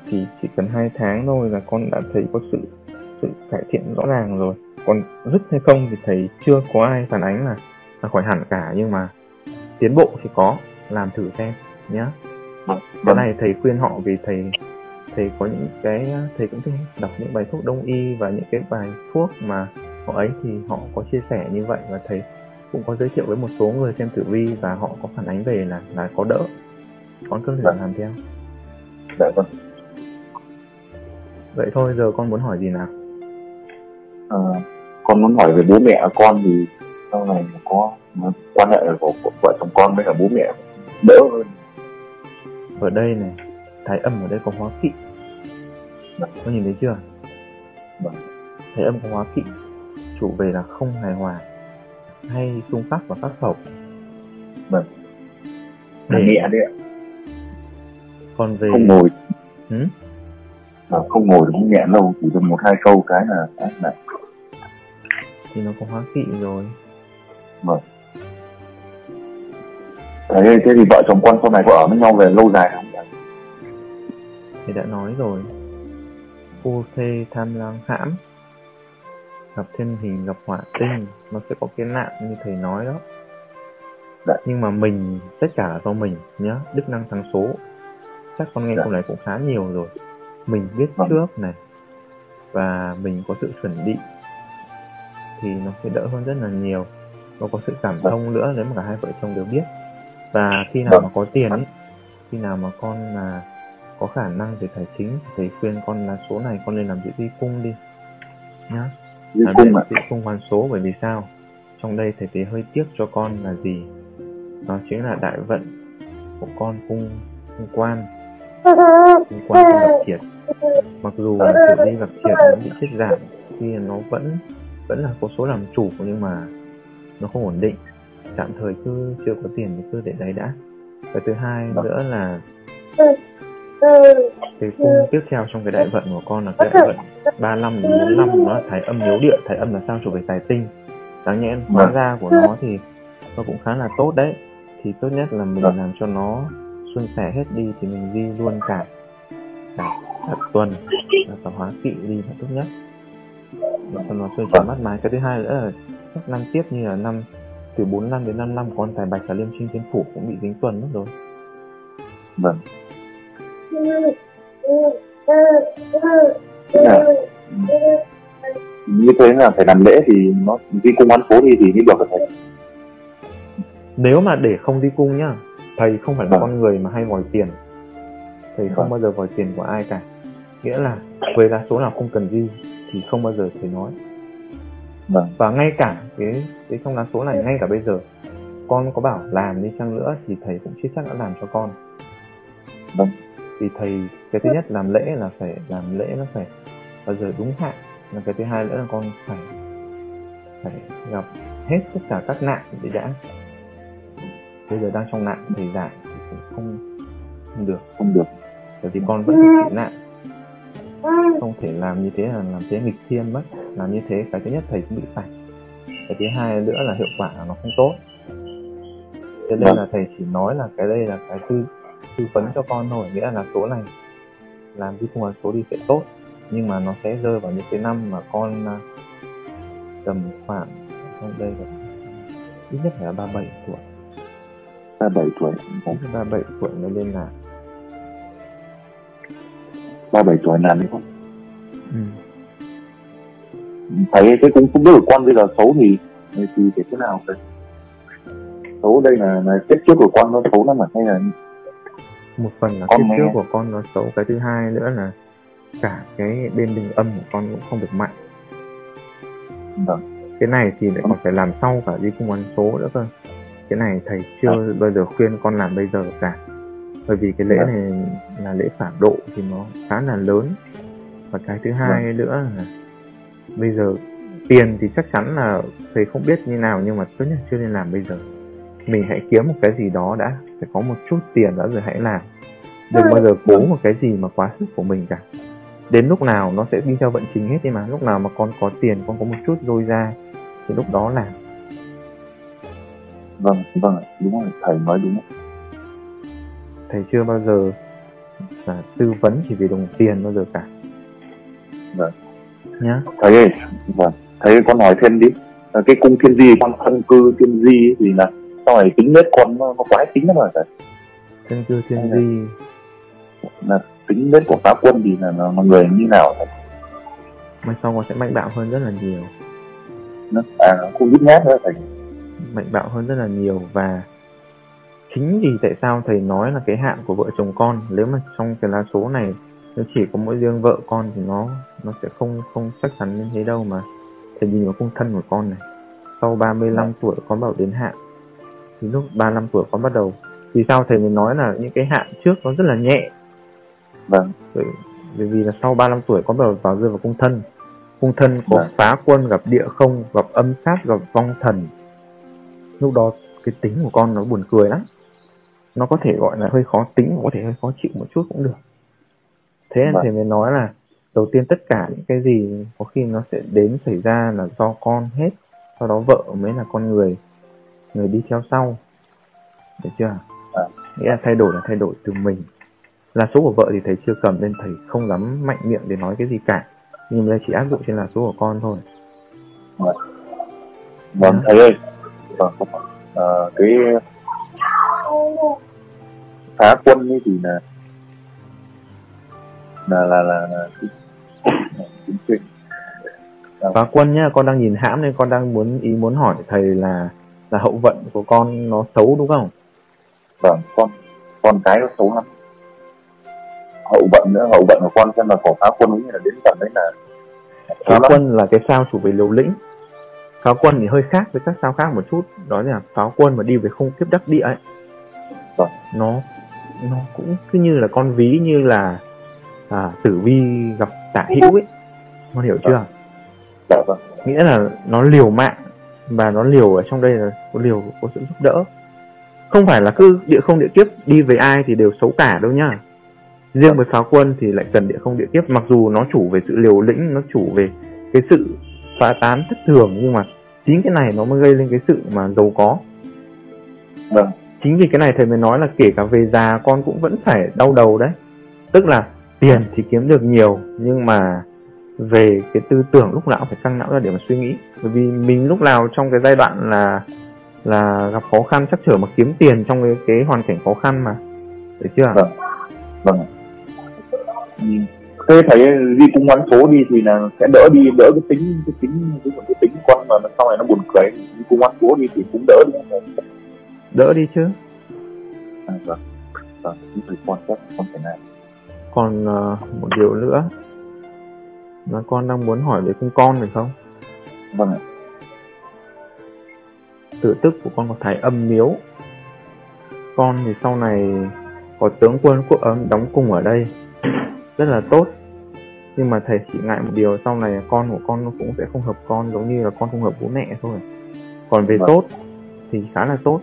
thì chỉ cần hai tháng thôi là con đã thấy có sự sự cải thiện rõ ràng rồi. Còn dứt hay không thì thầy chưa có ai phản ánh là là khỏi hẳn cả nhưng mà tiến bộ thì có làm thử xem
Vâng.
Cái này thầy khuyên họ vì thầy thầy có những cái thầy cũng thích đọc những bài thuốc đông y và những cái bài thuốc mà họ ấy thì họ có chia sẻ như vậy và thầy cũng có giới thiệu với một số người xem tử vi và họ có phản ánh về là là có đỡ. Con cứ thử
Vâng.
làm theo.
Dạ vâng.
Vậy thôi giờ con muốn hỏi gì nào?
Ờ, con muốn hỏi về bố mẹ con thì sau này có quan hệ của, của vợ chồng con với cả bố mẹ đỡ hơn
ở đây này thái âm ở đây có hóa kỵ
Vâng.
con nhìn thấy chưa
Vâng.
thái âm có hóa kỵ chủ về là không hài hòa hay xung khắc và khắc khẩu
Vâng.
để
nhẹ đấy ạ
còn về
không ngồi
Ừ?
à, không ngồi cũng nhẹ lâu chỉ được một hai câu cái là cái là
thì nó có hóa kỵ rồi
thế, thế thì vợ chồng con sau này có ở với nhau về lâu dài không
thì đã nói rồi phu thê tham lang hãm gặp thiên hình gặp hỏa tinh nó sẽ có cái nạn như thầy nói đó
Dạ.
nhưng mà mình tất cả là do mình nhá đức năng thắng số chắc con nghe
Dạ.
câu này cũng khá nhiều rồi mình biết
Vâng.
trước này và mình có sự chuẩn bị thì nó sẽ đỡ hơn rất là nhiều nó có sự cảm
Vâng.
thông nữa nếu mà cả hai vợ chồng đều biết và khi nào
Vâng.
mà có tiền khi nào mà con mà có khả năng về tài chính thì thầy khuyên con là số này con nên làm chữ di cung đi nhá. Làm
cung
chữ cung hoàn số bởi vì sao? Trong đây thầy thấy hơi tiếc cho con là gì? Đó chính là đại vận của con cung cung quan. Cung quan không gặp kiệt. Mặc dù là tử vi gặp kiệt nó bị chết giảm thì nó vẫn vẫn là có số làm chủ nhưng mà nó không ổn định tạm thời cứ chưa có tiền thì cứ để đấy đã. Và thứ hai
Vâng.
nữa là cái cung tiếp theo trong cái đại vận của con là cái đại vận 35 đến 45 nó là thái âm yếu địa thái âm là sao chủ về tài tinh. Đáng nhẽ hóa
Vâng.
ra của nó thì nó cũng khá là tốt đấy. Thì tốt nhất là mình
Vâng.
làm cho nó xuân sẻ hết đi thì mình đi luôn cả cả, cả tuần là cả hóa kỵ đi là tốt nhất. Để cho nó xuôi trở mắt mái. Cái thứ hai nữa là các năm tiếp như là năm từ 45 đến 55 con tài bạch và liêm trinh thiên phủ cũng bị dính tuần mất rồi.
Vâng. Là như thế là phải làm lễ thì nó di cung bán phố đi thì mới được rồi. Thầy
nếu mà để không đi cung nhá thầy không phải là
Vâng.
con người mà hay vòi tiền. Thầy không
Vâng.
bao giờ vòi tiền của ai cả. Nghĩa là với lá số nào không cần gì thì không bao giờ thầy nói.
Vâng.
Và ngay cả cái cái trong lá số này ngay cả bây giờ. Con có bảo làm đi chăng nữa thì thầy cũng chưa chắc đã làm cho con.
Vâng.
thì thầy cái thứ nhất làm lễ là phải làm lễ nó phải bao giờ đúng hạn. Là cái thứ hai nữa là con phải phải gặp hết tất cả các nạn để đã. Bây giờ đang trong nạn thầy giải thì cũng không không được.
Không được.
Bởi vì con vẫn phải chịu nạn. Không thể làm như thế là làm thế nghịch thiên mất. Làm như thế cái thứ nhất thầy cũng bị phạt cái thứ hai nữa là hiệu quả nó không tốt. Cho nên
Vâng.
là thầy chỉ nói là cái đây là cái tư tư vấn cho con thôi nghĩa là số này làm đi cùng là số đi sẽ tốt. Nhưng mà nó sẽ rơi vào những cái năm mà con à, tầm khoảng trong đây là ít nhất phải là 37 tuổi.
ba bảy tuổi.
Ít nhất 37 tuổi mới lên làm.
ba bảy tuổi làm đấy không?
Ừ.
thầy cái cũng không biết của con bây giờ xấu thì thì thì thế nào thầy xấu đây là là tiếp trước của con nó xấu lắm mà hay là
một phần là
Con
trước của con nó xấu cái thứ hai nữa là cả cái bên bình âm của con cũng không được mạnh.
Vâng.
Cái này thì lại còn phải làm sau cả đi cung ăn số nữa cơ. Cái này thầy chưa bao giờ khuyên con làm bây giờ cả. Bởi vì cái lễ
Vâng.
này là lễ phản độ thì nó khá là lớn. Và cái thứ hai nữa là bây giờ tiền thì chắc chắn là thầy không biết như nào nhưng mà tốt nhất chưa nên làm bây giờ. Mình hãy kiếm một cái gì đó đã phải có một chút tiền đã rồi hãy làm. Đừng bao giờ cố một cái gì mà quá sức của mình cả. Đến lúc nào nó sẽ đi theo vận trình hết đi mà. Lúc nào mà con có tiền con có một chút dôi ra thì lúc đó làm.
Vâng vâng đúng rồi thầy nói đúng
thầy chưa bao giờ là tư vấn chỉ vì đồng tiền bao giờ cả.
Vâng
nhá.
Thầy ơi vâng. Thầy con hỏi thêm đi. Cái cung thiên di con thân cư thiên di thì là sau này tính nết con nó, nó quái tính lắm rồi. Thầy
thân cư thiên di.
Là tính nết của phá quân thì là, là, là người như nào thầy
mai sau con sẽ mạnh bạo hơn rất là nhiều.
Nó à không biết nhát nữa thầy.
Mạnh bạo hơn rất là nhiều và chính vì tại sao thầy nói là cái hạn của vợ chồng con nếu mà trong cái lá số này nó chỉ có mỗi riêng vợ con thì nó nó sẽ không không chắc chắn như thế đâu mà. Thầy nhìn vào cung thân của con này. Sau 35 tuổi con bảo đến hạn. Thì lúc 35 tuổi con bắt đầu vì sao thầy mới nói là những cái hạn trước nó rất là nhẹ?
Vâng.
Bởi, bởi vì là sau 35 tuổi con bắt đầu vào rơi vào cung thân. Cung thân có
Vâng.
phá quân gặp địa không gặp âm sát gặp vong thần. Lúc đó cái tính của con nó buồn cười lắm. Nó có thể gọi là hơi khó tính có thể hơi khó chịu một chút cũng được. Thế nên
Vâng.
thầy mới nói là đầu tiên tất cả những cái gì có khi nó sẽ đến xảy ra là do con hết sau đó vợ mới là con người người đi theo sau được chưa
À.
nghĩa là thay đổi là thay đổi từ mình là số của vợ thì thầy chưa cầm nên thầy không dám mạnh miệng để nói cái gì cả nhưng mà đây chỉ áp dụng trên là số của con thôi
vâng
Dạ.
thầy ơi vâng à, cái phá quân ấy thì là là là là, là
và quân nhá con đang nhìn hãm nên con đang muốn ý muốn hỏi thầy là là hậu vận của con nó xấu đúng không?
Vâng con con cái nó xấu lắm. Hậu vận nữa hậu vận của con xem là có phá quân như là đến tận đấy là lắm.
quân là cái sao chủ về liều lĩnh. Pháo quân thì hơi khác với các sao khác một chút. Đó là pháo quân mà đi về không kiếp đắc địa ấy.
Vâng.
nó nó cũng cứ như là con ví như là à, tử vi gặp tả hữu ấy. Con hiểu chưa
dạ vâng.
Nghĩa là nó liều mạng và nó liều ở trong đây là có liều có sự giúp đỡ. Không phải là cứ địa không địa kiếp đi với ai thì đều xấu cả đâu nhá. Riêng với pháo quân thì lại cần địa không địa kiếp mặc dù nó chủ về sự liều lĩnh nó chủ về cái sự phá tán thất thường nhưng mà chính cái này nó mới gây lên cái sự mà giàu có.
Vâng.
Chính vì cái này thầy mới nói là kể cả về già con cũng vẫn phải đau đầu đấy. Tức là tiền thì kiếm được nhiều nhưng mà về cái tư tưởng lúc nào cũng phải căng não ra để mà suy nghĩ. Bởi vì mình lúc nào trong cái giai đoạn là là gặp khó khăn chắc trở mà kiếm tiền trong cái, cái hoàn cảnh khó khăn mà. Được chưa?
Vâng. vâng. Thế thầy đi cung bắn số đi thì là sẽ đỡ đi đỡ cái tính cái tính cái, cái tính con mà sau này nó buồn cười. Đi cung bắn số đi thì cũng đỡ đi.
Đỡ đi chứ.
À, vâng. Vâng con chắc không thể nào
còn ờ, một điều nữa là con đang muốn hỏi về cung con phải không?
Vâng ạ.
Tử tức của con có thái âm miếu. Con thì sau này có tướng quân quốc ấm đóng cung ở đây. Rất là tốt. Nhưng mà thầy chỉ ngại một điều sau này con của con nó cũng sẽ không hợp con giống như là con không hợp bố mẹ thôi. Còn về
Vâng.
tốt thì khá là tốt.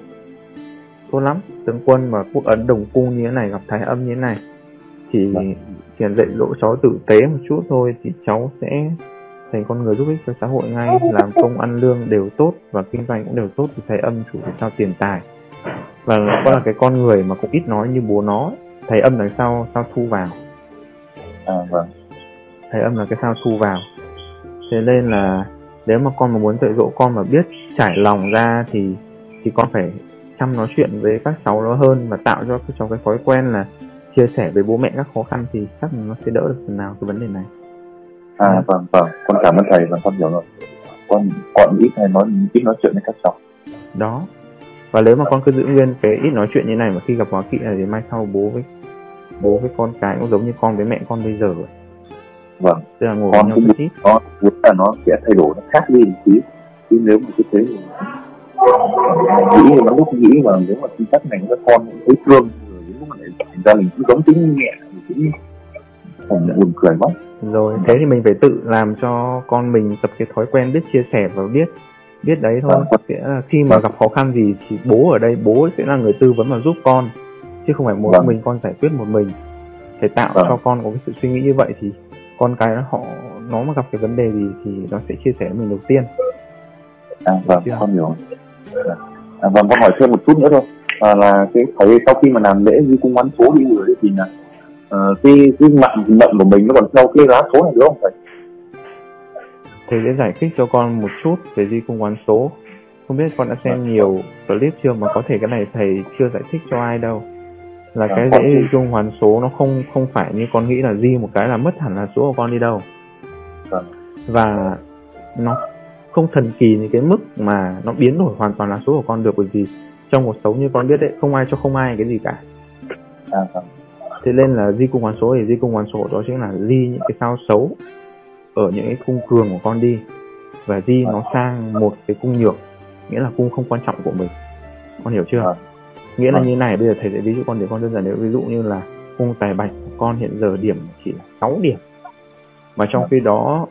Tốt lắm. Tướng quân và quốc ấn đồng cung như thế này gặp thái âm như thế này chỉ
Vâng.
Chỉ dạy dỗ cháu tử tế một chút thôi thì cháu sẽ thành con người giúp ích cho xã hội ngay. Làm công ăn lương đều tốt và kinh doanh cũng đều tốt thì thầy âm chủ về sao tiền tài. Và nó có là cái con người mà cũng ít nói như bố nó. Thầy âm đằng sau sao thu vào?
À vâng.
Thầy âm là cái sao thu vào. Thế nên là nếu mà con mà muốn dạy dỗ con mà biết trải lòng ra thì thì con phải chăm nói chuyện với các cháu nó hơn và tạo cho các cháu cái thói quen là chia sẻ với bố mẹ các khó khăn thì chắc là nó sẽ đỡ được phần nào cái vấn đề này.
À vâng vâng. Con cảm ơn thầy và con hiểu rồi. Con con ít thầy nói ít nói chuyện với các cháu.
Đó. Và nếu mà con cứ giữ nguyên cái ít nói chuyện như này mà khi gặp hóa kỵ này thì mai sau bố với bố với con cái cũng giống như con với mẹ con bây giờ ấy.
vâng.
Tức là ngồi với
con
nhau
cũng
rất ít.
nó muốn là nó sẽ thay đổi nó khác đi một tí. Chứ nếu mà cứ thế thì nghĩ thì nó lúc nghĩ mà nếu mà tính cách này các con cũng thấy thương thành ra mình cũng giống tính nhẹ thì cũng thành buồn cười quá.
Rồi thế thì mình phải tự làm cho con mình tập cái thói quen biết chia sẻ và biết biết đấy thôi.
Vâng.
sẽ là khi mà gặp khó khăn gì thì bố ở đây bố sẽ là người tư vấn và giúp con chứ không phải một
Vâng.
mình con giải quyết một mình. Phải tạo
Vâng.
cho con có cái sự suy nghĩ như vậy thì con cái nó họ nó mà gặp cái vấn đề gì thì nó sẽ chia sẻ với mình đầu tiên.
À vâng con hiểu. À, vâng con hỏi thêm một chút nữa thôi à, là cái thầy sau khi mà làm lễ di cung quán số đi rồi thì là ờ, cái cái mạng mệnh của mình nó còn theo cái lá số này nữa không? Thầy
thầy sẽ giải thích cho con một chút về di cung quán số. Không biết con đã xem nhiều clip chưa mà có thể cái này thầy chưa giải thích cho ai đâu. Là
Dạ,
cái dễ di cung hoàn số nó không không phải như con nghĩ là di một cái là mất hẳn là số của con đi đâu.
Vâng.
và nó không thần kỳ như cái mức mà nó biến đổi hoàn toàn là số của con được bởi vì trong cuộc sống như con biết đấy không ai cho không ai cái gì cả.
À vâng.
Thế nên là di cung quán số thì di cung quán số đó chính là di những cái sao xấu ở những cái cung cường của con đi và di nó sang một cái cung nhược nghĩa là cung không quan trọng của mình. Con hiểu chưa?
Vâng.
nghĩa là
Vâng.
như này bây giờ thầy sẽ ví dụ con để con đơn giản nếu ví dụ như là cung tài bạch của con hiện giờ điểm chỉ là 6 điểm. Mà trong
Vâng.
khi đó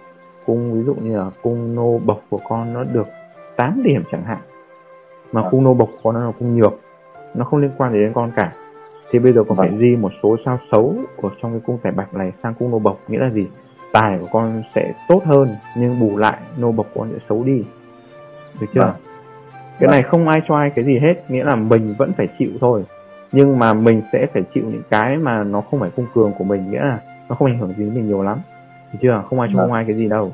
cung ví dụ như là cung nô bộc của con nó được 8 điểm chẳng hạn mà
Vâng.
cung nô bộc của nó là cung nhược. Nó không liên quan gì đến con cả. Thì bây giờ con
Vâng.
phải di một số sao xấu của trong cái cung tài bạch này sang cung nô bộc. Nghĩa là gì? Tài của con sẽ tốt hơn nhưng bù lại nô bộc của con sẽ xấu đi. Được chưa?
Vâng.
cái
Vâng.
này không ai cho ai cái gì hết. Nghĩa là mình vẫn phải chịu thôi. Nhưng mà mình sẽ phải chịu những cái mà nó không phải cung cường của mình. Nghĩa là nó không ảnh hưởng gì đến mình nhiều lắm. Được chưa? Không ai cho
Vâng.
không ai cái gì đâu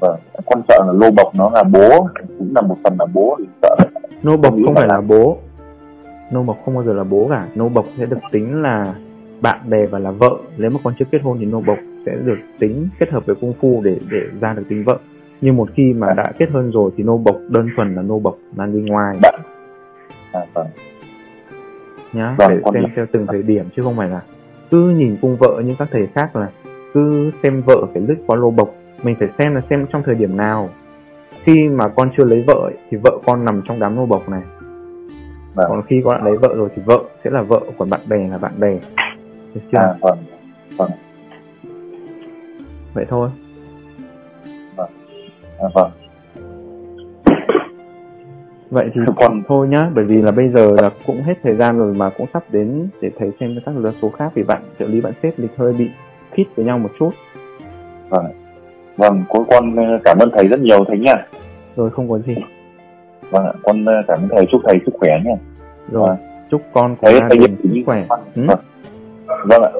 vâng con sợ là lô bọc nó là bố cũng là một phần là bố thì sợ
nô bộc
Không là
phải là bố. Nô bộc không bao giờ là bố cả. Nô bộc sẽ được tính là bạn bè và là vợ. Nếu mà con chưa kết hôn thì nô bộc sẽ được tính kết hợp với cung phu để để ra được tính vợ. Nhưng một khi mà đã kết hôn rồi thì nô bộc đơn thuần là nô bộc là đi ngoài.
Bạn. À vâng.
Nhá
Vâng, con
xem theo từng thời điểm chứ không phải là cứ nhìn cung vợ như các thầy khác là cứ xem vợ phải lướt qua lô bộc mình phải xem là xem trong thời điểm nào. Khi mà con chưa lấy vợ ấy, thì vợ con nằm trong đám nô bộc này.
Vâng.
còn khi con đã lấy vợ rồi thì vợ sẽ là vợ còn bạn bè là bạn bè. Được chưa?
À vâng
vậy thôi.
À vâng.
Vậy thì
con
thôi nhá bởi vì là bây giờ là cũng hết thời gian rồi mà cũng sắp đến để thầy xem các lứa số khác vì bạn trợ lý bạn xếp lịch hơi bị khít với nhau một chút.
Vâng cô con ờ, cảm ơn thầy rất nhiều thầy nha
rồi không có gì.
Vâng ạ con ờ, cảm ơn thầy chúc thầy sức khỏe nha
rồi
Vâng.
chúc con của
thầy thầy
sức khỏe. Ừ?
vâng vâng ạ.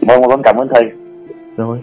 Vâng con cảm ơn thầy.
Rồi